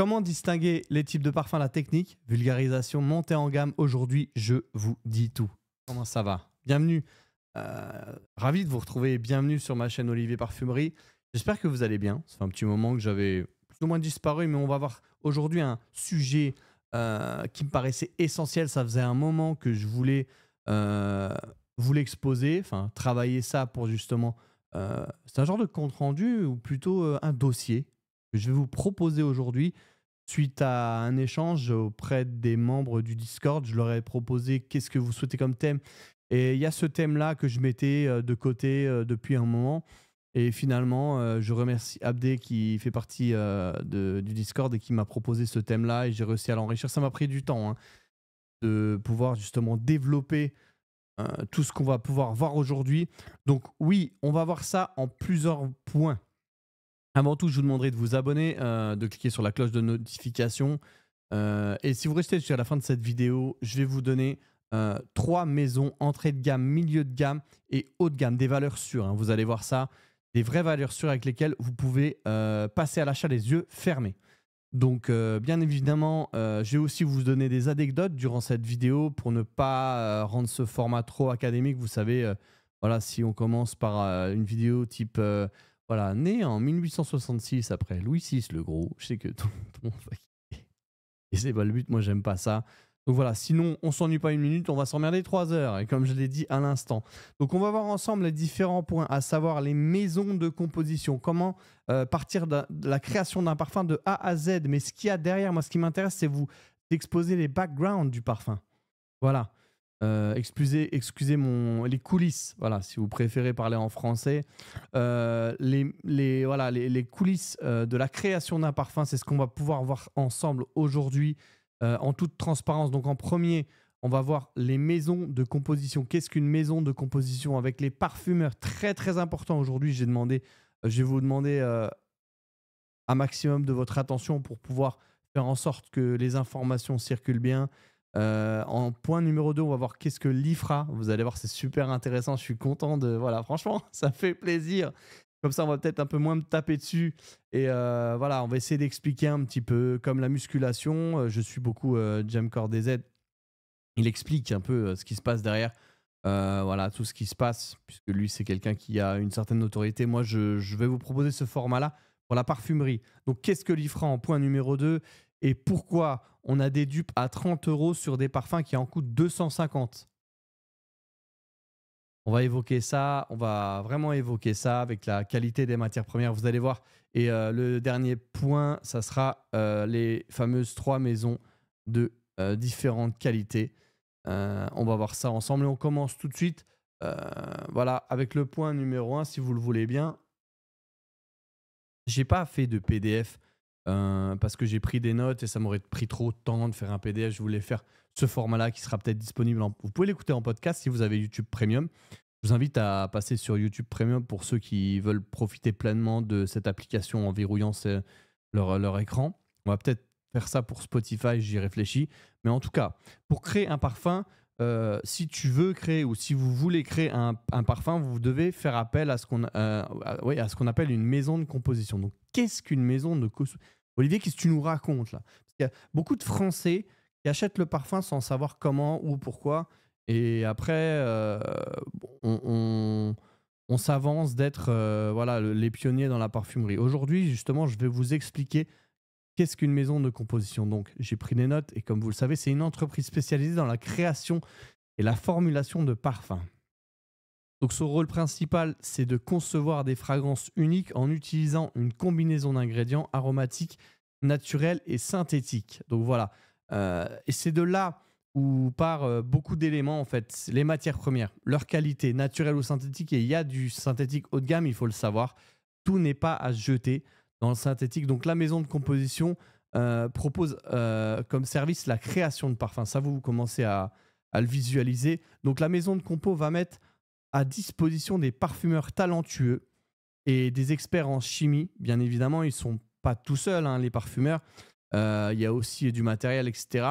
Comment distinguer les types de parfums, la technique, vulgarisation, montée en gamme Aujourd'hui, je vous dis tout. Comment ça va? Bienvenue. Euh, ravi de vous retrouver. Bienvenue sur ma chaîne Olivier Parfumerie. J'espère que vous allez bien. Ça fait un petit moment que j'avais plus ou moins disparu, mais on va voir aujourd'hui un sujet euh, qui me paraissait essentiel. Ça faisait un moment que je voulais euh, vous l'exposer, travailler ça pour justement. C'est un genre de compte rendu ou plutôt un dossier? Je vais vous proposer aujourd'hui suite à un échange auprès des membres du Discord. Je leur ai proposé qu'est-ce que vous souhaitez comme thème. Et il y a ce thème-là que je mettais euh, de côté euh, depuis un moment. Et finalement, euh, je remercie Abdé qui fait partie du Discord et qui m'a proposé ce thème-là et j'ai réussi à l'enrichir. Ça m'a pris du temps hein, de pouvoir justement développer tout ce qu'on va pouvoir voir aujourd'hui. Donc oui, on va voir ça en plusieurs points. Avant tout, je vous demanderai de vous abonner, euh, de cliquer sur la cloche de notification. Euh, et si vous restez jusqu'à la fin de cette vidéo, je vais vous donner euh, trois maisons entrée de gamme, milieu de gamme et haut de gamme, des valeurs sûres. Hein. vous allez voir ça, des vraies valeurs sûres avec lesquelles vous pouvez passer à l'achat les yeux fermés. Donc, bien évidemment, je vais aussi vous donner des anecdotes durant cette vidéo pour ne pas rendre ce format trop académique. Vous savez, voilà, si on commence par une vidéo type voilà, né en 1866 après Louis VI le Gros. Je sais que tout, le monde va Et c'est pas le but, moi j'aime pas ça. Donc voilà, sinon on s'ennuie pas une minute, on va s'emmerder trois heures. Et comme je l'ai dit à l'instant. Donc on va voir ensemble les différents points, à savoir les maisons de composition. Comment euh, partir de, la création d'un parfum de A à Z. Mais ce qu'il y a derrière, moi ce qui m'intéresse, c'est vous exposer les backgrounds du parfum. Voilà. Euh, excusez, excusez mon, les coulisses, voilà, si vous préférez parler en français. Euh, les, voilà, les coulisses euh, de la création d'un parfum, c'est ce qu'on va pouvoir voir ensemble aujourd'hui en toute transparence. Donc en premier, on va voir les maisons de composition. Qu'est-ce qu'une maison de composition avec les parfumeurs Très très important aujourd'hui. J'ai demandé, je vais vous demander un maximum de votre attention pour pouvoir faire en sorte que les informations circulent bien euh, en point numéro 2, on va voir qu'est-ce que l'IFRA. Vous allez voir, c'est super intéressant. Je suis content de. Voilà, franchement, ça fait plaisir. Comme ça, on va peut-être un peu moins me taper dessus. Et euh, voilà, on va essayer d'expliquer un petit peu comme la musculation. Euh, je suis beaucoup Jam Core DZ. Il explique un peu ce qui se passe derrière. voilà, tout ce qui se passe, puisque lui, c'est quelqu'un qui a une certaine autorité. Moi, je, je vais vous proposer ce format-là pour la parfumerie. Donc, qu'est-ce que l'IFRA en point numéro 2 et pourquoi on a des dupes à 30 euros sur des parfums qui en coûtent 250 on va évoquer ça, on va vraiment évoquer ça avec la qualité des matières premières, vous allez voir. Et euh, le dernier point, ça sera euh, les fameuses trois maisons de euh, différentes qualités. on va voir ça ensemble et on commence tout de suite. voilà, avec le point numéro 1, si vous le voulez bien. J'ai pas fait de PDF euh, parce que j'ai pris des notes et ça m'aurait pris trop de temps de faire un PDF. Je voulais faire ce format-là qui sera peut-être disponible. Vous pouvez l'écouter en podcast si vous avez YouTube Premium. Je vous invite à passer sur YouTube Premium pour ceux qui veulent profiter pleinement de cette application en verrouillant leur, leur écran. On va peut-être faire ça pour Spotify, j'y réfléchis. Mais en tout cas, pour créer un parfum, euh, si tu veux créer ou si vous voulez créer un, parfum, vous devez faire appel à ce qu'on euh, à appelle une maison de composition. Donc, qu'est-ce qu'une maison de composition Olivier, qu'est-ce que tu nous racontes là? Parce qu'il y a beaucoup de Français qui achètent le parfum sans savoir comment ou pourquoi. Et après, euh, on, s'avance d'être voilà, les pionniers dans la parfumerie. Aujourd'hui, justement, je vais vous expliquer qu'est-ce qu'une maison de composition. Donc, j'ai pris des notes et comme vous le savez, c'est une entreprise spécialisée dans la création et la formulation de parfums. Donc son rôle principal, c'est de concevoir des fragrances uniques en utilisant une combinaison d'ingrédients aromatiques, naturels et synthétiques. Donc voilà. Euh, et c'est de là où part euh, beaucoup d'éléments en fait, les matières premières, leur qualité, naturelle ou synthétique. Et il y a du synthétique haut de gamme, il faut le savoir. Tout n'est pas à jeter dans le synthétique. Donc la maison de composition euh, propose comme service la création de parfums. Ça, vous, vous commencez à, le visualiser. Donc la maison de compo va mettre à disposition des parfumeurs talentueux et des experts en chimie. Bien évidemment, ils ne sont pas tout seuls, hein, les parfumeurs. Euh, il y a aussi du matériel, etc.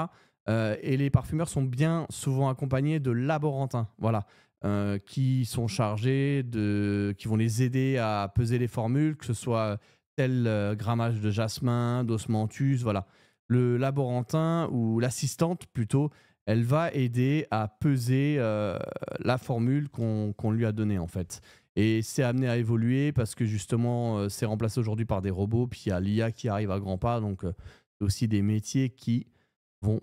Euh, et les parfumeurs sont bien souvent accompagnés de laborantins, voilà, euh, qui sont chargés de, qui vont les aider à peser les formules, que ce soit tel euh, grammage de jasmin, d'osmanthus, voilà. Le laborantin ou l'assistante plutôt, elle va aider à peser euh, la formule qu'on lui a donnée en fait. Et c'est amené à évoluer parce que justement, c'est remplacé aujourd'hui par des robots, puis il y a l'IA qui arrive à grands pas, donc aussi des métiers qui vont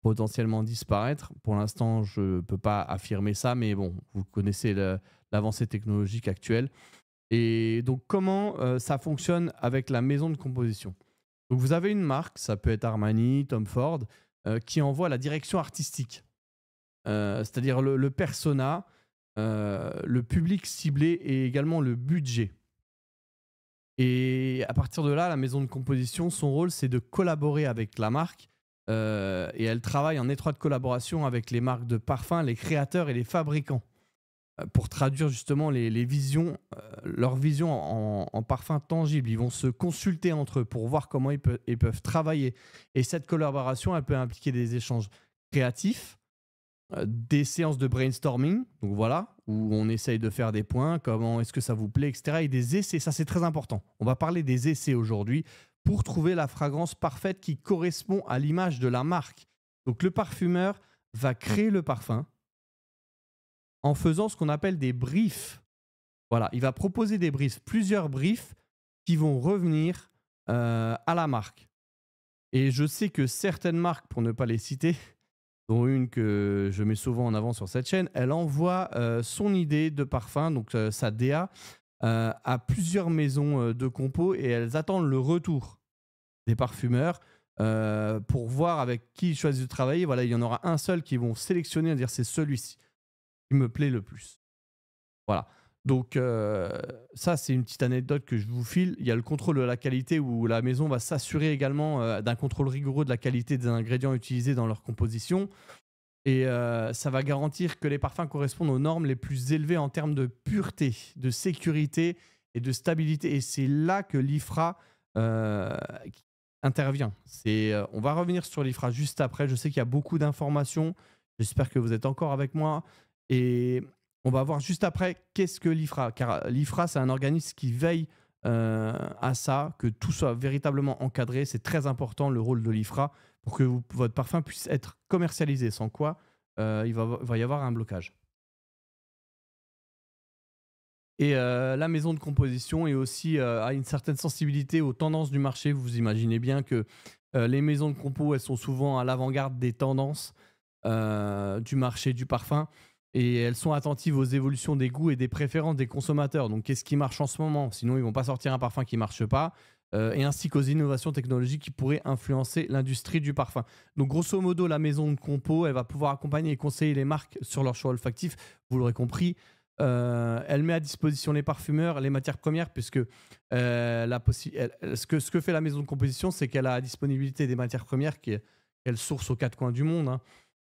potentiellement disparaître. Pour l'instant, je ne peux pas affirmer ça, mais bon, vous connaissez l'avancée technologique actuelle. Et donc, comment euh, ça fonctionne avec la maison de composition? Donc, vous avez une marque, ça peut être Armani, Tom Ford, euh, qui envoie la direction artistique, euh, c'est-à-dire le, le, persona, le public ciblé et également le budget. Et à partir de là, la maison de composition, son rôle, c'est de collaborer avec la marque et elle travaille en étroite collaboration avec les marques de parfums, les créateurs et les fabricants pour traduire justement les, visions, euh, leurs visions en, en, parfums tangibles. Ils vont se consulter entre eux pour voir comment ils, peuvent travailler. Et cette collaboration, elle peut impliquer des échanges créatifs, des séances de brainstorming, donc voilà, où on essaye de faire des points, comment est-ce que ça vous plaît, etc. Et des essais, ça c'est très important. On va parler des essais aujourd'hui pour trouver la fragrance parfaite qui correspond à l'image de la marque. Donc le parfumeur va créer le parfum en faisant ce qu'on appelle des briefs. Voilà, il va proposer des briefs, plusieurs briefs qui vont revenir euh, à la marque. Et je sais que certaines marques, pour ne pas les citer, dont une que je mets souvent en avant sur cette chaîne, elle envoie euh, son idée de parfum, donc euh, sa DA, à plusieurs maisons de compos et elles attendent le retour des parfumeurs pour voir avec qui ils choisissent de travailler. Voilà, il y en aura un seul qui vont sélectionner dire c'est celui-ci qui me plaît le plus. Voilà. Donc ça, c'est une petite anecdote que je vous file. Il y a le contrôle de la qualité où la maison va s'assurer également d'un contrôle rigoureux de la qualité des ingrédients utilisés dans leur composition. Et euh, ça va garantir que les parfums correspondent aux normes les plus élevées en termes de pureté, de sécurité et de stabilité. Et c'est là que l'IFRA euh, intervient. Euh, on va revenir sur l'IFRA juste après. Je sais qu'il y a beaucoup d'informations. J'espère que vous êtes encore avec moi. Et on va voir juste après qu'est-ce que l'IFRA. Car l'IFRA, c'est un organisme qui veille à ça, que tout soit véritablement encadré. C'est très important le rôle de l'IFRA pour que votre parfum puisse être commercialisé, sans quoi euh, il, va, y avoir un blocage. Et euh, la maison de composition est aussi euh, a une certaine sensibilité aux tendances du marché. Vous imaginez bien que les maisons de compo, elles sont souvent à l'avant-garde des tendances du marché du parfum et elles sont attentives aux évolutions des goûts et des préférences des consommateurs. Donc, qu'est-ce qui marche en ce moment? Sinon, ils vont pas sortir un parfum qui marche pas. Euh, et ainsi qu'aux innovations technologiques qui pourraient influencer l'industrie du parfum. Donc grosso modo, la maison de compo, elle va pouvoir accompagner et conseiller les marques sur leur choix olfactif, vous l'aurez compris. Euh, elle met à disposition les parfumeurs, les matières premières, puisque euh, la ce, que, ce que fait la maison de composition, c'est qu'elle a à disponibilité des matières premières qu'elle source aux quatre coins du monde, hein.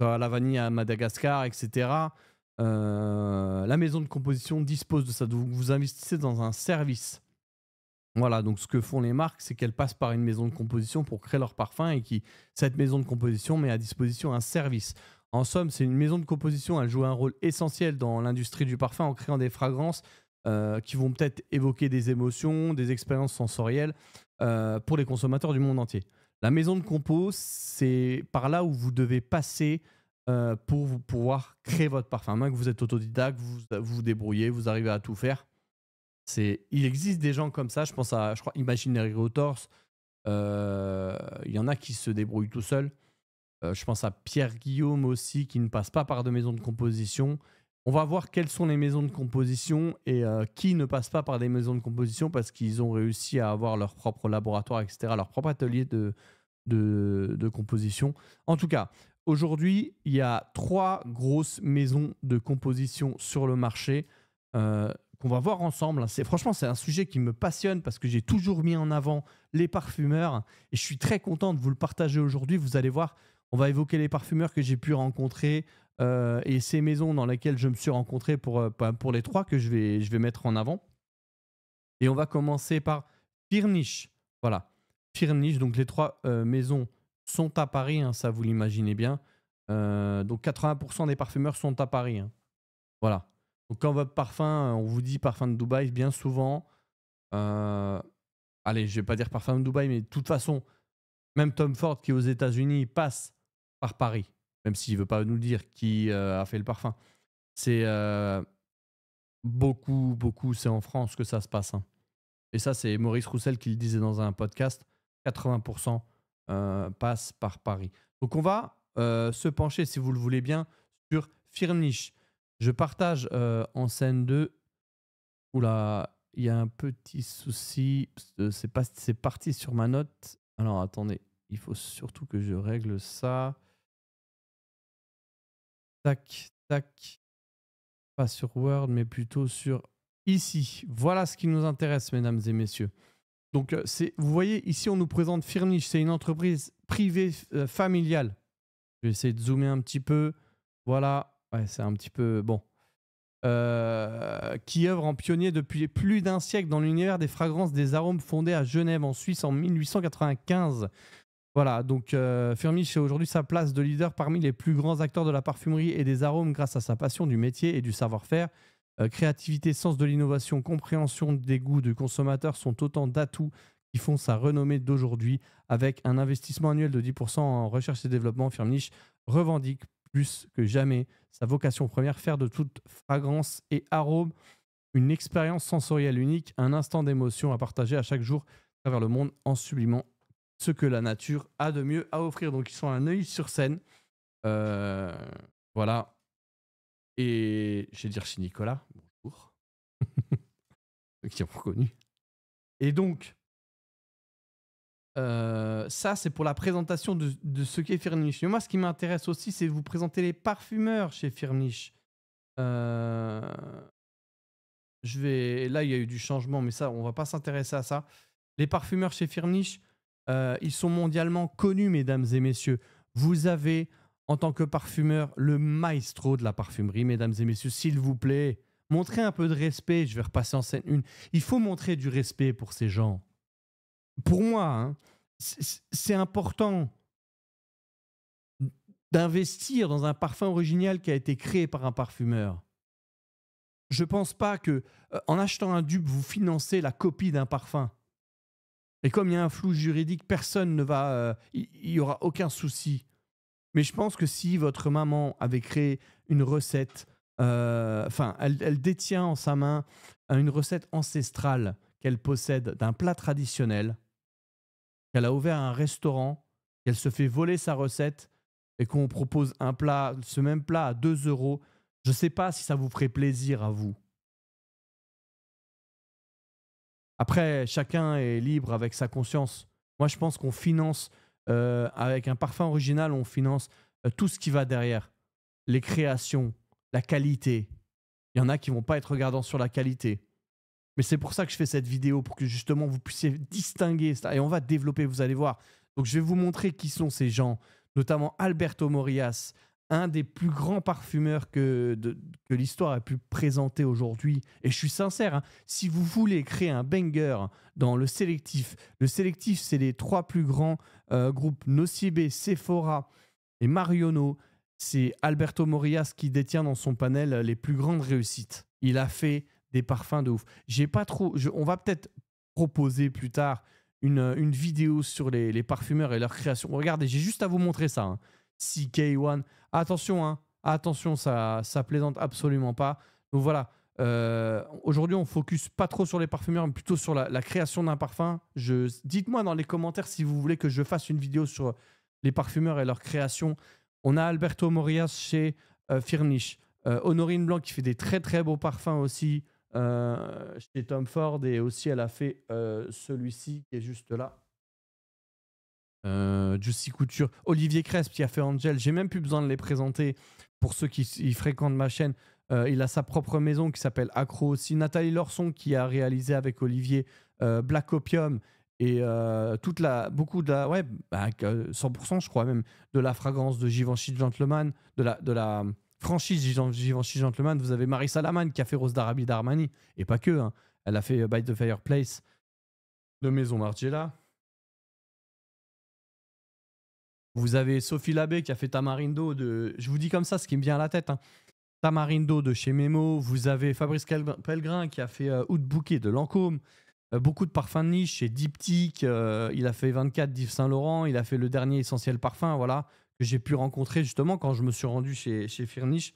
la vanille à Madagascar, etc. la maison de composition dispose de ça. Donc vous investissez dans un service voilà, donc ce que font les marques, c'est qu'elles passent par une maison de composition pour créer leur parfum et qui, cette maison de composition met à disposition un service. En somme, c'est une maison de composition, elle joue un rôle essentiel dans l'industrie du parfum en créant des fragrances euh, qui vont peut-être évoquer des émotions, des expériences sensorielles euh, pour les consommateurs du monde entier. La maison de compo, c'est par là où vous devez passer euh, pour pouvoir créer votre parfum. Même que vous êtes autodidacte, vous vous débrouillez, vous arrivez à tout faire il existe des gens comme ça. Je pense à, je crois, Imaginary Rotors. Euh, il y en a qui se débrouillent tout seuls. Euh, je pense à Pierre Guillaume aussi, qui ne passe pas par de maisons de composition. On va voir quelles sont les maisons de composition et qui ne passent pas par des maisons de composition parce qu'ils ont réussi à avoir leur propre laboratoire, etc., leur propre atelier de, de composition. En tout cas, aujourd'hui, il y a trois grosses maisons de composition sur le marché qu'on va voir ensemble. C'est franchement c'est un sujet qui me passionne parce que j'ai toujours mis en avant les parfumeurs et je suis très content de vous le partager aujourd'hui. Vous allez voir, on va évoquer les parfumeurs que j'ai pu rencontrer euh, et ces maisons dans lesquelles je me suis rencontré pour, euh, pour les trois que je vais, je vais mettre en avant. Et on va commencer par Firniche. Voilà, Firniche. Donc les trois euh, maisons sont à Paris, hein, ça vous l'imaginez bien. donc 80% des parfumeurs sont à Paris. Hein. Voilà. Donc quand votre parfum, on vous dit parfum de Dubaï, bien souvent, euh, allez, je vais pas dire parfum de Dubaï, mais de toute façon, même Tom Ford qui est aux États-Unis passe par Paris, même s'il veut pas nous dire qui euh, a fait le parfum. C'est euh, beaucoup, beaucoup, c'est en France que ça se passe. hein. Et ça, c'est Maurice Roussel qui le disait dans un podcast 80% euh, passe par Paris. Donc, on va euh, se pencher, si vous le voulez bien, sur Firmenich. Je partage euh, en scène 2. Oula, il y a un petit souci. euh, c'est parti sur ma note. Alors attendez, il faut surtout que je règle ça. Tac, tac. Pas sur Word, mais plutôt sur ici. Voilà ce qui nous intéresse, mesdames et messieurs. Donc, euh, vous voyez, ici, on nous présente Firmenich. C'est une entreprise privée euh, familiale. Je vais essayer de zoomer un petit peu. Voilà. C'est un petit peu. Bon. Euh, qui œuvre en pionnier depuis plus d'un siècle dans l'univers des fragrances des arômes fondés à Genève en Suisse en 1895. Voilà, donc euh, Firmenich a aujourd'hui sa place de leader parmi les plus grands acteurs de la parfumerie et des arômes grâce à sa passion du métier et du savoir-faire. Euh, créativité, sens de l'innovation, compréhension des goûts du consommateur sont autant d'atouts qui font sa renommée d'aujourd'hui. Avec un investissement annuel de 10% en recherche et développement, Firmenich revendique plus que jamais sa vocation première, faire de toute fragrance et arôme une expérience sensorielle unique, un instant d'émotion à partager à chaque jour à travers le monde en sublimant ce que la nature a de mieux à offrir. Donc ils sont un œil sur scène. Euh, voilà. Et je vais dire chez Nicolas, bonjour. Qui ont reconnu. Et donc, euh, ça, c'est pour la présentation de, de ce qu'est Firmenich. Mais moi, ce qui m'intéresse aussi, c'est de vous présenter les parfumeurs chez Firmenich. Euh, je vais... Là, il y a eu du changement, mais ça, on va pas s'intéresser à ça. Les parfumeurs chez Firmenich, euh, ils sont mondialement connus, mesdames et messieurs. Vous avez, en tant que parfumeur, le maestro de la parfumerie, mesdames et messieurs. S'il vous plaît, montrez un peu de respect. Je vais repasser en scène une. Il faut montrer du respect pour ces gens. Pour moi, hein, c'est important d'investir dans un parfum original qui a été créé par un parfumeur. Je pense pas que euh, en achetant un dupe, vous financez la copie d'un parfum. Et comme il y a un flou juridique, personne ne va. euh, Il n'y aura aucun souci. Mais je pense que si votre maman avait créé une recette, euh, enfin, elle, détient en sa main euh, une recette ancestrale qu'elle possède d'un plat traditionnel, qu'elle a ouvert un restaurant, qu'elle se fait voler sa recette et qu'on propose un plat, ce même plat à 2 euros, je ne sais pas si ça vous ferait plaisir à vous. Après, chacun est libre avec sa conscience. Moi, je pense qu'on finance, euh, avec un parfum original, on finance euh, tout ce qui va derrière. Les créations, la qualité. Il y en a qui vont pas être regardants sur la qualité. Mais c'est pour ça que je fais cette vidéo, pour que justement vous puissiez distinguer. Et on va développer, vous allez voir. Donc je vais vous montrer qui sont ces gens, notamment Alberto Morias, un des plus grands parfumeurs que, l'histoire a pu présenter aujourd'hui. Et je suis sincère, hein, si vous voulez créer un banger dans le sélectif, le sélectif, c'est les trois plus grands euh, groupes Nocibé, Sephora et Mariono. C'est Alberto Morias qui détient dans son panel les plus grandes réussites. Il a fait des parfums de ouf. J'ai pas trop. on va peut-être proposer plus tard une, vidéo sur les, les parfumeurs et leur création. Regardez, j'ai juste à vous montrer ça. hein. CK1. Attention, hein, attention, ça, ça plaisante absolument pas. Donc voilà. euh, Aujourd'hui, on focus pas trop sur les parfumeurs, mais plutôt sur la, création d'un parfum. Dites-moi dans les commentaires si vous voulez que je fasse une vidéo sur les parfumeurs et leur création. On a Alberto Morias chez euh. Euh, Honorine Blanc qui fait des très très beaux parfums aussi euh, chez Tom Ford et aussi elle a fait celui-ci qui est juste là. Euh, Juicy Couture, Olivier Cresp qui a fait Angel, j'ai même plus besoin de les présenter pour ceux qui fréquentent ma chaîne. Euh, il a sa propre maison qui s'appelle Acro aussi. Nathalie Lorson qui a réalisé avec Olivier euh, Black Opium et euh, toute la, beaucoup de la, ouais, bah, que 100% je crois même, de la fragrance de Givenchy Gentleman, de la, franchise Given- Givenchy Gentleman. Vous avez Marie Salaman qui a fait Rose d'Arabie d'Armani et pas que. hein. Elle a fait By the Fireplace de Maison Margiela. Vous avez Sophie Labbé qui a fait Tamarindo de. Je vous dis comme ça ce qui me vient à la tête. hein. Tamarindo de chez Memo. Vous avez Fabrice Pellegrin qui a fait euh, Oud Bouquet de Lancôme. beaucoup de parfums de niche chez Diptyque. il a fait 24 d'Yves Saint Laurent. Il a fait le dernier Essentiel Parfum, voilà, que j'ai pu rencontrer justement quand je me suis rendu chez, chez Firniche.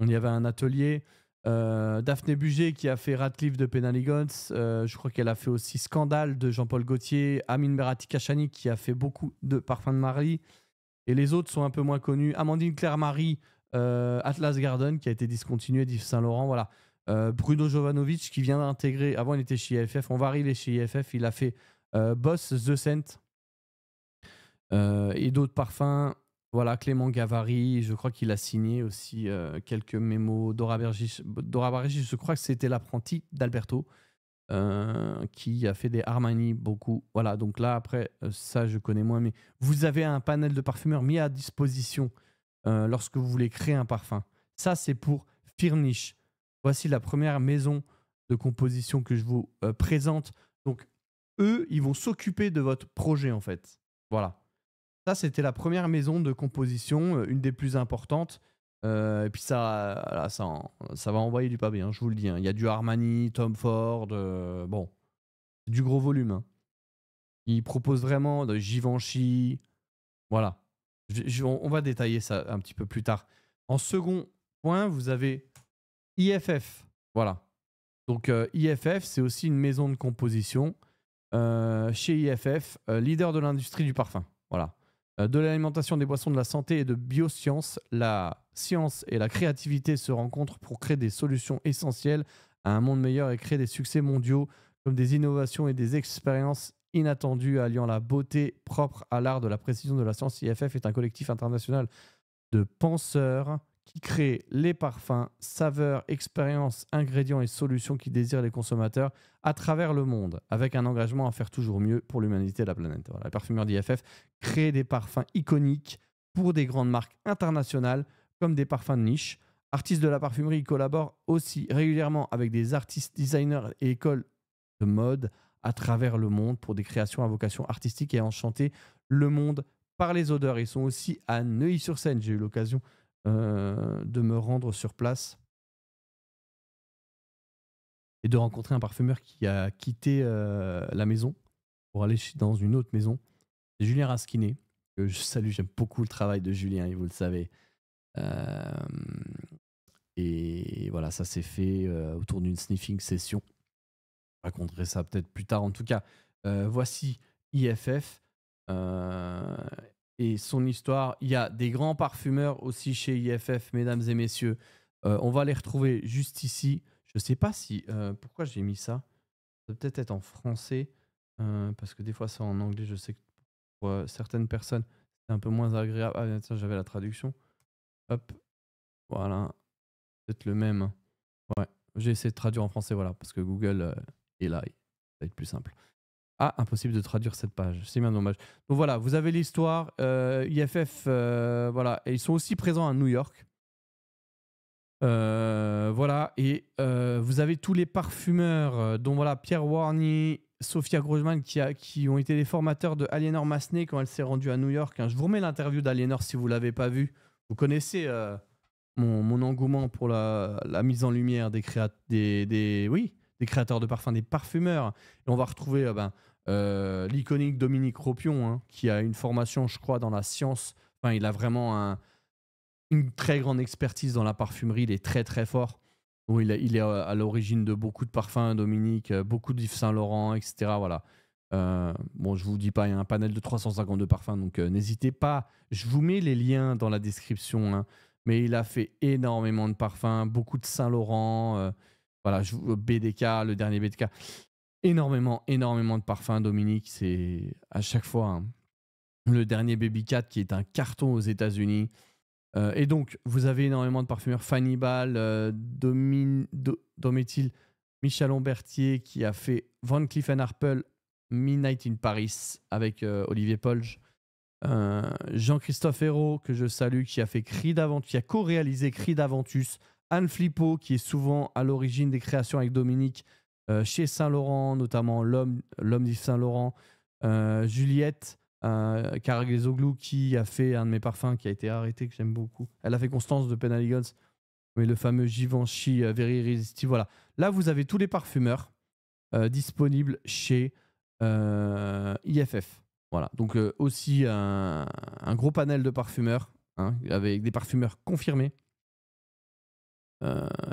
On y avait un atelier. Euh, Daphné Buget qui a fait Radcliffe de Penaligons. Euh, je crois qu'elle a fait aussi Scandale de Jean-Paul Gaultier. Amine Berati Kachani qui a fait beaucoup de parfums de Marie. Et les autres sont un peu moins connus. Amandine Claire-Marie, euh, Atlas Garden qui a été discontinué d'Yves Saint-Laurent. Voilà. Bruno Jovanovic qui vient d'intégrer. Avant, il était chez IFF. On va arriver chez IFF. Il a fait Boss The Scent. et d'autres parfums. Voilà, Clément Gavari, je crois qu'il a signé aussi euh, quelques mémos. Dora Bergis, Dora je crois que c'était l'apprenti d'Alberto euh, qui a fait des Armani beaucoup. Voilà, donc là, après, euh, ça, je connais moins. Mais vous avez un panel de parfumeurs mis à disposition lorsque vous voulez créer un parfum. Ça, c'est pour Firnish. Voici la première maison de composition que je vous présente. Donc, eux, ils vont s'occuper de votre projet, en fait. Voilà. Ça, c'était la première maison de composition, euh, une des plus importantes. Euh, et puis ça, ça, ça va envoyer du pas bien, je vous le dis. Hein. Il y a du Armani, Tom Ford, euh, bon, du gros volume. Hein. Ils proposent vraiment de Givenchy, voilà. on va détailler ça un petit peu plus tard. En second point, vous avez IFF, voilà. Donc IFF, c'est aussi une maison de composition. chez IFF, leader de l'industrie du parfum, voilà. Euh, de l'alimentation, des boissons, de la santé et de biosciences, la science et la créativité se rencontrent pour créer des solutions essentielles à un monde meilleur et créer des succès mondiaux comme des innovations et des expériences inattendues alliant la beauté propre à l'art de la précision de la science. IFF est un collectif international de penseurs qui crée les parfums, saveurs, expériences, ingrédients et solutions qui désirent les consommateurs à travers le monde, avec un engagement à faire toujours mieux pour l'humanité et la planète. Voilà, les parfumeurs d'IFF créent des parfums iconiques pour des grandes marques internationales comme des parfums de niche. Artistes de la parfumerie collaborent aussi régulièrement avec des artistes, designers et écoles de mode à travers le monde pour des créations à vocation artistique et enchanter le monde par les odeurs. Ils sont aussi à Neuilly-sur-Seine. J'ai eu l'occasion euh, de me rendre sur place et de rencontrer un parfumeur qui a quitté euh, la maison pour aller dans une autre maison. C'est Julien Raskinet, que je salue, j'aime beaucoup le travail de Julien, vous le savez. Euh, et voilà, ça s'est fait autour d'une sniffing session. Je raconterai ça peut-être plus tard. En tout cas, voici IFF son histoire. Il y a des grands parfumeurs aussi chez IFF, mesdames et messieurs. Euh, on va les retrouver juste ici. Je ne sais pas si. Euh, pourquoi j'ai mis ça Ça peut peut-être être en français, euh, parce que des fois c'est en anglais. Je sais que pour certaines personnes, c'est un peu moins agréable. Ah, tiens, j'avais la traduction. Hop. Voilà. Peut-être le même. Ouais. J'ai essayé de traduire en français, voilà, parce que Google est là. Ça va être plus simple. Ah, impossible de traduire cette page. C'est bien dommage. Donc voilà, vous avez l'histoire. Euh, IFF, euh, voilà. Et ils sont aussi présents à New York. Euh, voilà. Et vous avez tous les parfumeurs, dont voilà, Pierre Warney, Sophia Grosjean, qui, a, qui ont été les formateurs de Aliénor Massenet quand elle s'est rendue à New York. Hein. Je vous remets l'interview d'Aliénor si vous ne l'avez pas vu. Vous connaissez mon, mon, engouement pour la, la, mise en lumière des, créa des, des, oui, des créateurs de parfums, des parfumeurs. Et on va retrouver ben, euh, l'iconique Dominique Ropion, hein, qui a une formation, je crois, dans la science. Enfin, il a vraiment une très grande expertise dans la parfumerie. Il est très, très fort. il, est à l'origine de beaucoup de parfums, Dominique, euh, beaucoup d'Yves Saint Laurent, etc. Voilà. Euh, bon, je vous dis pas, il y a un panel de 352 parfums, donc n'hésitez pas. Je vous mets les liens dans la description. Hein. mais il a fait énormément de parfums, beaucoup de Saint Laurent. Voilà, je, BDK, le dernier BDK énormément, énormément de parfums, Dominique. C'est à chaque fois hein, le dernier Baby Cat qui est un carton aux États-Unis. Euh, et donc, vous avez énormément de parfumeurs. Fanny Ball, euh, Michel Lombertier qui a fait Van Cleef Arpels Midnight in Paris avec euh, Olivier Polge. Jean-Christophe Hérault, que je salue, qui a fait Cri d'Aventus, qui a co-réalisé Cri d'Aventus. Anne Flippo, qui est souvent à l'origine des créations avec Dominique, euh, chez Saint-Laurent, notamment l'homme d'Yves Saint-Laurent, euh, Juliette euh, qui a fait un de mes parfums qui a été arrêté, que j'aime beaucoup. Elle a fait Constance de Penaligons, mais le fameux Givenchy euh, Very Irrésistible. Voilà. Là, vous avez tous les parfumeurs. disponible chez IFF. Voilà, donc aussi un, gros panel de parfumeurs, hein, avec des parfumeurs confirmés.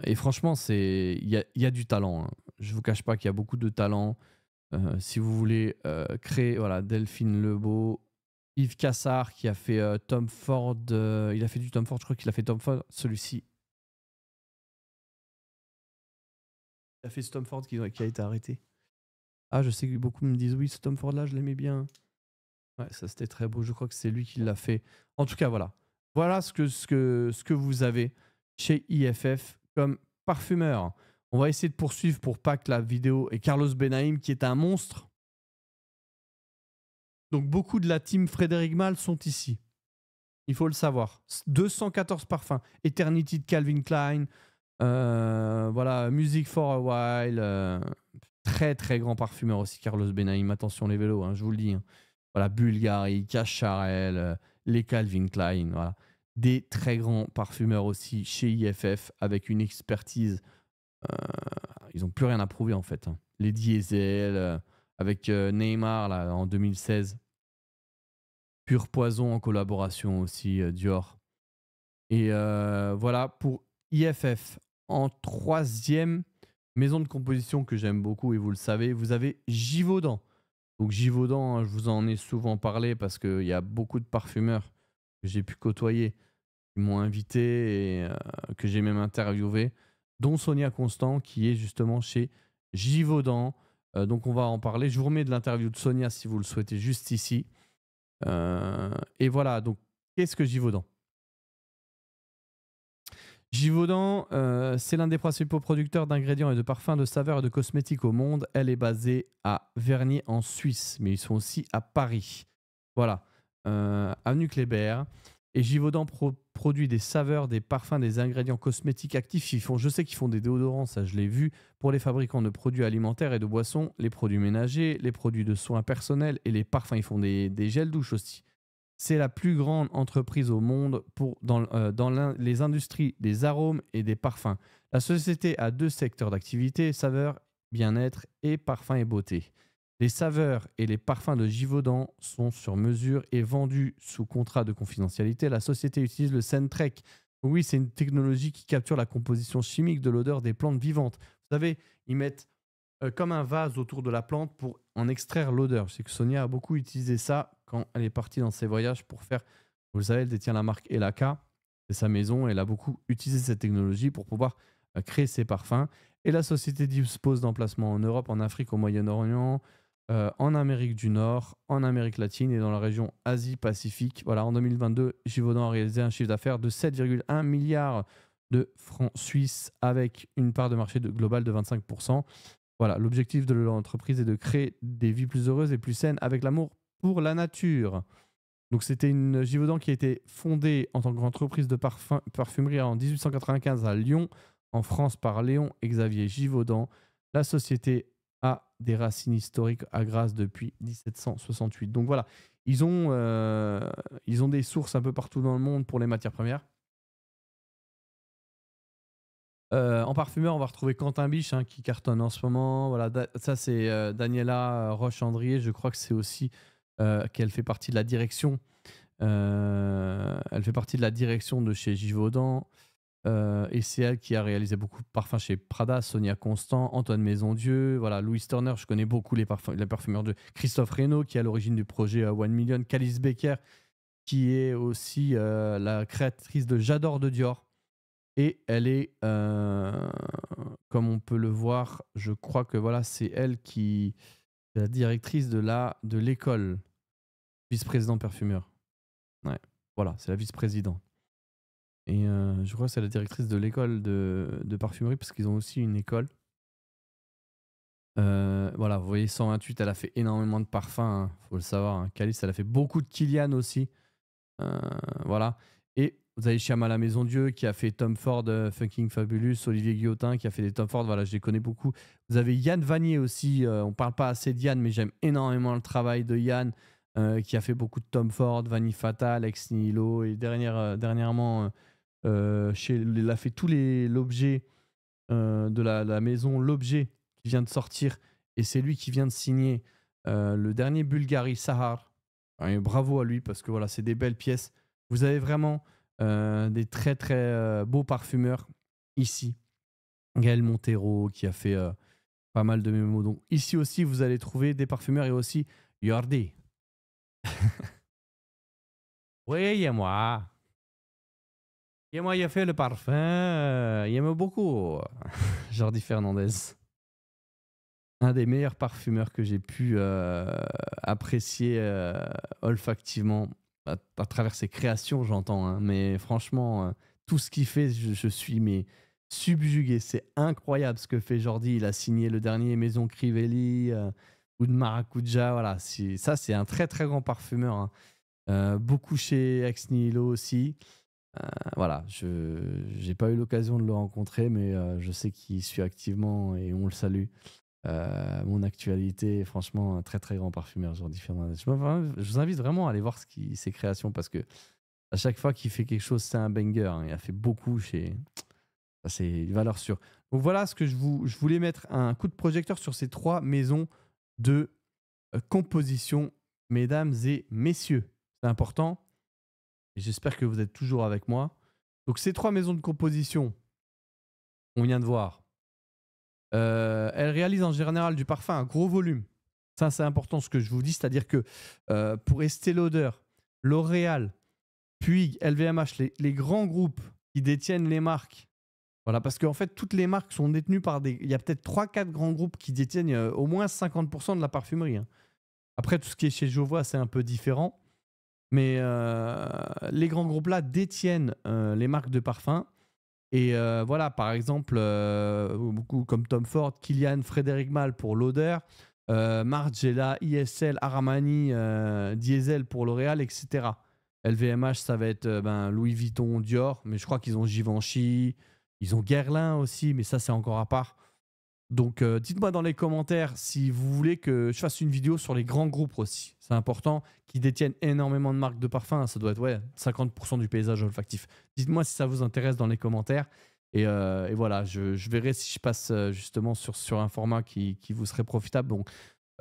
Et franchement, il y a, y a, du talent. Hein. Je vous cache pas qu'il y a beaucoup de talent. si vous voulez créer, voilà, Delphine Lebeau, Yves Cassard qui a fait Tom Ford, il a fait du Tom Ford, je crois qu'il a fait Tom Ford, celui-ci Il a fait ce Tom Ford qui, a été arrêté. Ah, je sais que beaucoup me disent oui, ce Tom Ford là, je l'aimais bien. Ouais, ça c'était très beau. Je crois que c'est lui qui l'a fait. En tout cas, voilà. Voilà ce que, ce, que, ce que vous avez chez IFF comme parfumeur. On va essayer de poursuivre pour pas que la vidéo et Carlos Benaim qui est un monstre. Donc beaucoup de la team Frédéric Mal sont ici. Il faut le savoir. 214 parfums. Eternity de Calvin Klein, euh, voilà, Music for a While. Euh, très très grand parfumeur aussi, Carlos Benaim. Attention les vélos, hein, je vous le dis. Hein. Voilà, Bulgari, Cacharel, euh, les Calvin Klein. Voilà. Des très grands parfumeurs aussi chez IFF avec une expertise. ils n'ont plus rien à prouver en fait. Hein. Les Diesel, avec Neymar là, en 2016. Pur Poison en collaboration aussi, Dior. Et voilà, pour IFF, en troisième maison de composition que j'aime beaucoup, et vous le savez, vous avez Givaudan. Donc Givaudan, hein, je vous en ai souvent parlé parce qu'il y a beaucoup de parfumeurs que j'ai pu côtoyer, m'ont invité et euh, que j'ai même interviewé, dont Sonia Constant, qui est justement chez Givaudan. Euh, donc on va en parler. Je vous remets de l'interview de Sonia si vous le souhaitez juste ici. Euh, et voilà, donc qu'est-ce que Givaudan? Givaudan, c'est l'un des principaux producteurs d'ingrédients et de parfums, de saveurs et de cosmétiques au monde. Elle est basée à Vernier en Suisse, mais ils sont aussi à Paris. Voilà, avenue Kléber. Et Givaudan produit des saveurs, des parfums, des ingrédients cosmétiques actifs. Ils font, je sais qu'ils font des déodorants, ça je l'ai vu, pour les fabricants de produits alimentaires et de boissons, les produits ménagers, les produits de soins personnels et les parfums. Ils font des, gels douche aussi. C'est la plus grande entreprise au monde pour, dans, euh, les industries des arômes et des parfums. La société a deux secteurs d'activité, saveurs, bien-être et parfums et beauté. Les saveurs et les parfums de Givaudan sont sur mesure et vendus sous contrat de confidentialité. La société utilise le Sentrec. Oui, c'est une technologie qui capture la composition chimique de l'odeur des plantes vivantes. Vous savez, ils mettent euh, comme un vase autour de la plante pour en extraire l'odeur. Je sais que Sonia a beaucoup utilisé ça quand elle est partie dans ses voyages pour faire. Vous le savez, elle détient la marque Elaka. C'est sa maison. Elle a beaucoup utilisé cette technologie pour pouvoir euh, créer ses parfums. Et la société dispose d'emplacements en Europe, en Afrique, au Moyen-Orient, euh, en Amérique du Nord, en Amérique latine et dans la région Asie-Pacifique. Voilà, en 2022, Givaudan a réalisé un chiffre d'affaires de 7,1 milliards de francs suisses avec une part de marché globale de 25%. Voilà, l'objectif de l'entreprise est de créer des vies plus heureuses et plus saines avec l'amour pour la nature. Donc c'était une Givaudan qui a été fondée en tant qu'entreprise de parfumerie en 1895 à Lyon, en France par Léon Xavier Givaudan. La société a des racines historiques à Grasse depuis 1768. Donc voilà, ils ont, euh, ils ont des sources un peu partout dans le monde pour les matières premières. Euh, en parfumeur, on va retrouver Quentin Biche hein, qui cartonne en ce moment. Voilà, ça c'est euh, Daniela Roche-Andrier. Je crois que c'est aussi qu'elle fait partie de la direction. elle fait partie de la direction de chez Givaudan. Et c'est elle qui a réalisé beaucoup de parfums chez Prada, Sonia Constant, Antoine Maisondieu, voilà, Louis Turner, je connais beaucoup les, parfums, les parfumeurs de Christophe Reynaud, qui est à l'origine du projet One Million, Calice Becker, qui est aussi la créatrice de J'adore de Dior. Et elle est, euh, comme on peut le voir, je crois que voilà, c'est elle qui est la directrice de la de l'école, vice-président parfumeur. Ouais, voilà, c'est la vice-présidente. Et euh, je crois que c'est la directrice de l'école de, de, parfumerie parce qu'ils ont aussi une école. Euh, voilà, vous voyez 128, elle a fait énormément de parfums, hein, faut le savoir. Hein. Calice, elle a fait beaucoup de Kilian aussi. voilà. Et vous avez Chiam à la Maison Dieu qui a fait Tom Ford, euh, Fucking Fabulous, Olivier Guillotin qui a fait des Tom Ford, voilà, je les connais beaucoup. Vous avez Yann Vanier aussi, euh, on parle pas assez de Yann, mais j'aime énormément le travail de Yann euh, qui a fait beaucoup de Tom Ford, Vanille Fatal, Ex Nihilo et dernière, dernièrement, chez, il a fait tous les l'objet de la, maison, l'objet qui vient de sortir Et c'est lui qui vient de signer le dernier Bulgari Sahar. bravo à lui parce que voilà, c'est des belles pièces. Vous avez vraiment des très très beaux parfumeurs ici. Gaël Montero qui a fait pas mal de mémos. Donc ici aussi, vous allez trouver des parfumeurs et aussi Yordi. oui, a moi. A moi, il a fait le parfum. Il aime beaucoup. Jordi Fernandez. Un des meilleurs parfumeurs que j'ai pu euh, apprécier euh, olfactivement à, travers ses créations, j'entends. Hein. mais franchement, euh, tout ce qu'il fait, je, suis mais subjugué. C'est incroyable ce que fait Jordi. Il a signé le dernier Maison Crivelli euh, ou de Maracuja. Voilà, ça, c'est un très très grand parfumeur. Hein. Euh, beaucoup chez Ex Nihilo aussi. Euh, voilà, je n'ai pas eu l'occasion de le rencontrer, mais je sais qu'il suit activement et on le salue. mon actualité, franchement, un très très grand parfumeur, Jordi. Je, vous invite vraiment à aller voir ce qui, ses créations parce que à chaque fois qu'il fait quelque chose, c'est un banger. Hein. Il a fait beaucoup chez, c'est une valeur sûre. Donc voilà ce que je, je voulais mettre un coup de projecteur sur ces trois maisons de euh, composition, mesdames et messieurs. C'est important. J'espère que vous êtes toujours avec moi. Donc ces trois maisons de composition, on vient de voir. Euh, elles réalisent en général du parfum à gros volume. Ça, c'est important ce que je vous dis, c'est-à-dire que euh, pour Estée Lauder, L'Oréal, Puig, LVMH, les, les, grands groupes qui détiennent les marques voilà, parce qu'en fait, toutes les marques sont détenues par des. Il y a peut-être 3-4 grands groupes qui détiennent euh, au moins 50% de la parfumerie. Hein. Après, tout ce qui est chez Jovois, c'est un peu différent. Mais euh, les grands groupes-là détiennent euh, les marques de parfums. Et voilà, par exemple, beaucoup comme Tom Ford, Kilian, Frédéric Mal pour l'odeur, Margiela, ISL, Armani, Diesel pour L'Oréal, etc. LVMH, ça va être ben, Louis Vuitton, Dior, mais je crois qu'ils ont Givenchy, ils ont Guerlain aussi, mais ça, c'est encore à part. Donc, euh, dites-moi dans les commentaires si vous voulez que je fasse une vidéo sur les grands groupes aussi. C'est important, qui détiennent énormément de marques de parfums. Ça doit être ouais, 50% du paysage olfactif. Dites-moi si ça vous intéresse dans les commentaires. Et, euh, voilà, je, verrai si je passe euh, justement sur, sur un format qui, vous serait profitable. Donc,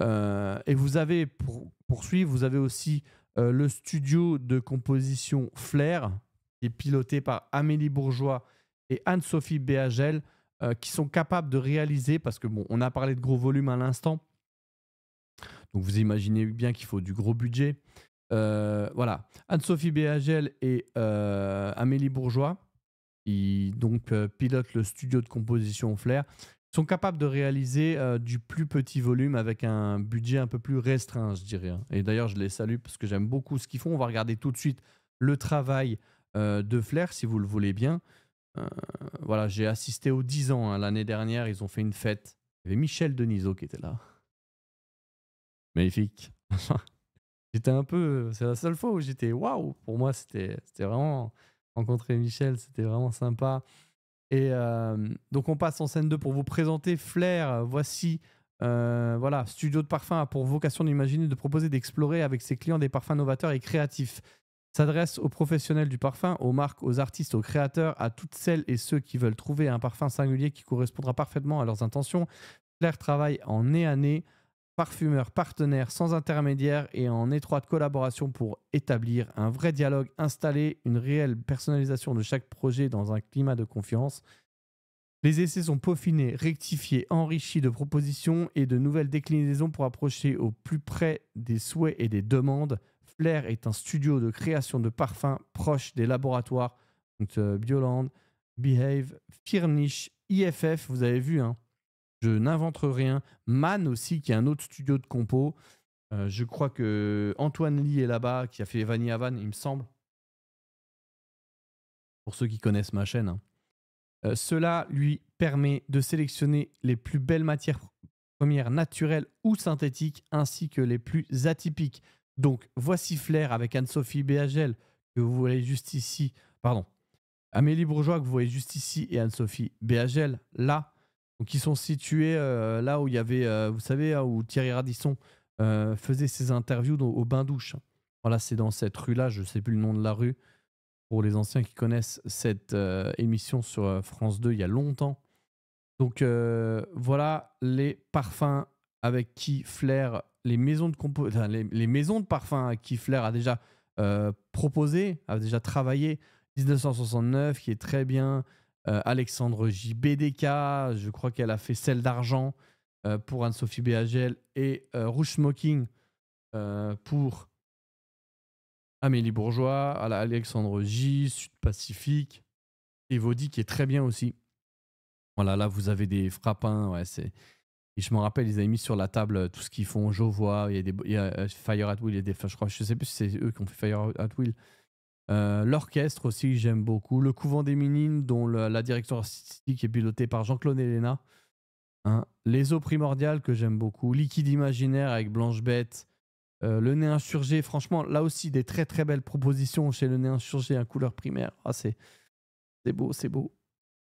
et vous avez, pour poursuivre, vous avez aussi le studio de composition Flair, qui est piloté par Amélie Bourgeois et Anne-Sophie Béagel euh, qui sont capables de réaliser, parce que bon, on a parlé de gros volume à l'instant, donc vous imaginez bien qu'il faut du gros budget. Euh, voilà, Anne-Sophie Béagel et euh, Amélie Bourgeois, qui donc pilotent le studio de composition Flair, sont capables de réaliser du plus petit volume avec un budget un peu plus restreint, je dirais. Hein. Et d'ailleurs, je les salue parce que j'aime beaucoup ce qu'ils font. On va regarder tout de suite le travail de Flair, si vous le voulez bien. Euh, voilà, j'ai assisté aux 10 ans hein. l'année dernière. Ils ont fait une fête. Il y avait Michel Denisot qui était là. Magnifique. j'étais un peu. C'est la seule fois où j'étais waouh. Pour moi, c'était vraiment. Rencontrer Michel, c'était vraiment sympa. Et euh, donc, on passe en scène 2 pour vous présenter Flair. Voici. Euh, voilà, Studio de Parfum a pour vocation d'imaginer, de proposer, d'explorer avec ses clients des parfums novateurs et créatifs s'adresse aux professionnels du parfum, aux marques, aux artistes, aux créateurs, à toutes celles et ceux qui veulent trouver un parfum singulier qui correspondra parfaitement à leurs intentions. Flair travaille en nez à nez, parfumeur partenaire sans intermédiaire et en étroite collaboration pour établir un vrai dialogue, installer une réelle personnalisation de chaque projet dans un climat de confiance. Les essais sont peaufinés, rectifiés, enrichis de propositions et de nouvelles déclinaisons pour approcher au plus près des souhaits et des demandes Flair est un studio de création de parfums proche des laboratoires euh, Bioland, Behave, Firnish, IFF, vous avez vu, hein, je n'invente rien. Man aussi, qui est un autre studio de compo. Euh, je crois que Antoine Lee est là-bas, qui a fait Vanilla Van, il me semble. Pour ceux qui connaissent ma chaîne. Hein. Euh, cela lui permet de sélectionner les plus belles matières premières naturelles ou synthétiques, ainsi que les plus atypiques. Donc, voici Flair avec Anne-Sophie Béagel, que vous voyez juste ici. Pardon. Amélie Bourgeois, que vous voyez juste ici, et Anne-Sophie Béagel, là. Donc, ils sont situés euh, là où il y avait, euh, vous savez, hein, où Thierry Radisson euh, faisait ses interviews au bain-douche. Voilà, c'est dans cette rue-là, je ne sais plus le nom de la rue, pour les anciens qui connaissent cette émission sur France 2 il y a longtemps. Donc, voilà les parfums avec qui Flair, les maisons de, compo parfums avec qui Flair a déjà proposé, a déjà travaillé. 1969, qui est très bien. Alexandre J. BDK, je crois qu'elle a fait celle d'argent pour Anne-Sophie Béagel et Rouge Smoking pour Amélie Bourgeois, Alexandre J, Sud Pacifique, Vaudi qui est très bien aussi. Voilà, là vous avez des frappins, ouais, c'est. Et je me rappelle, ils avaient mis sur la table euh, tout ce qu'ils font. Je vois, il y a des, il y a euh, Fire at Will, il y a des, je crois, je sais plus si c'est eux qui ont fait Fire at Will. Euh, l'orchestre aussi, j'aime beaucoup. Le couvent des Minimes, dont la direction artistique est pilotée par Jean-Claude Elena. Hein. Les eaux primordiales que j'aime beaucoup. Liquide imaginaire avec Blanche Bête. le nez insurgé, franchement, là aussi, des très très belles propositions chez le nez insurgé à couleur primaire. Ah, c'est beau, c'est beau.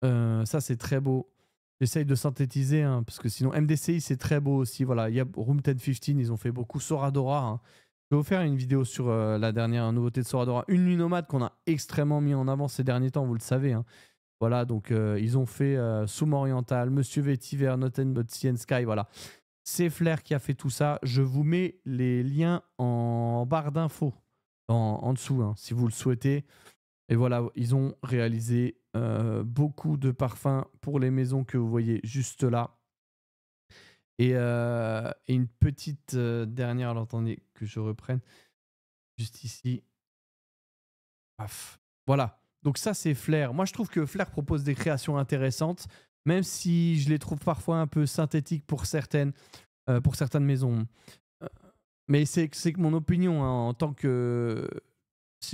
ça, c'est très beau. J'essaye de synthétiser, hein, parce que sinon, MDCI, c'est très beau aussi. Voilà, il y a Room 1015, ils ont fait beaucoup. Soradora. Hein. Je vais vous faire une vidéo sur la dernière nouveauté de Soradora. Une nuit nomade qu'on a extrêmement mis en avant ces derniers temps, vous le savez. Hein. Voilà, donc ils ont fait Soum Oriental, Monsieur Vetiver, Noten But Sky. Voilà. C'est Flair qui a fait tout ça. Je vous mets les liens en barre d'infos en, dessous, si vous le souhaitez. Et voilà, ils ont réalisé euh, beaucoup de parfums pour les maisons que vous voyez juste là. Et, euh, une petite euh, dernière, alors attendez que je reprenne, juste ici. Paf. Voilà, donc ça c'est Flair. Moi je trouve que Flair propose des créations intéressantes, même si je les trouve parfois un peu synthétiques pour certaines, maisons. Mais c'est que mon opinion hein, en tant que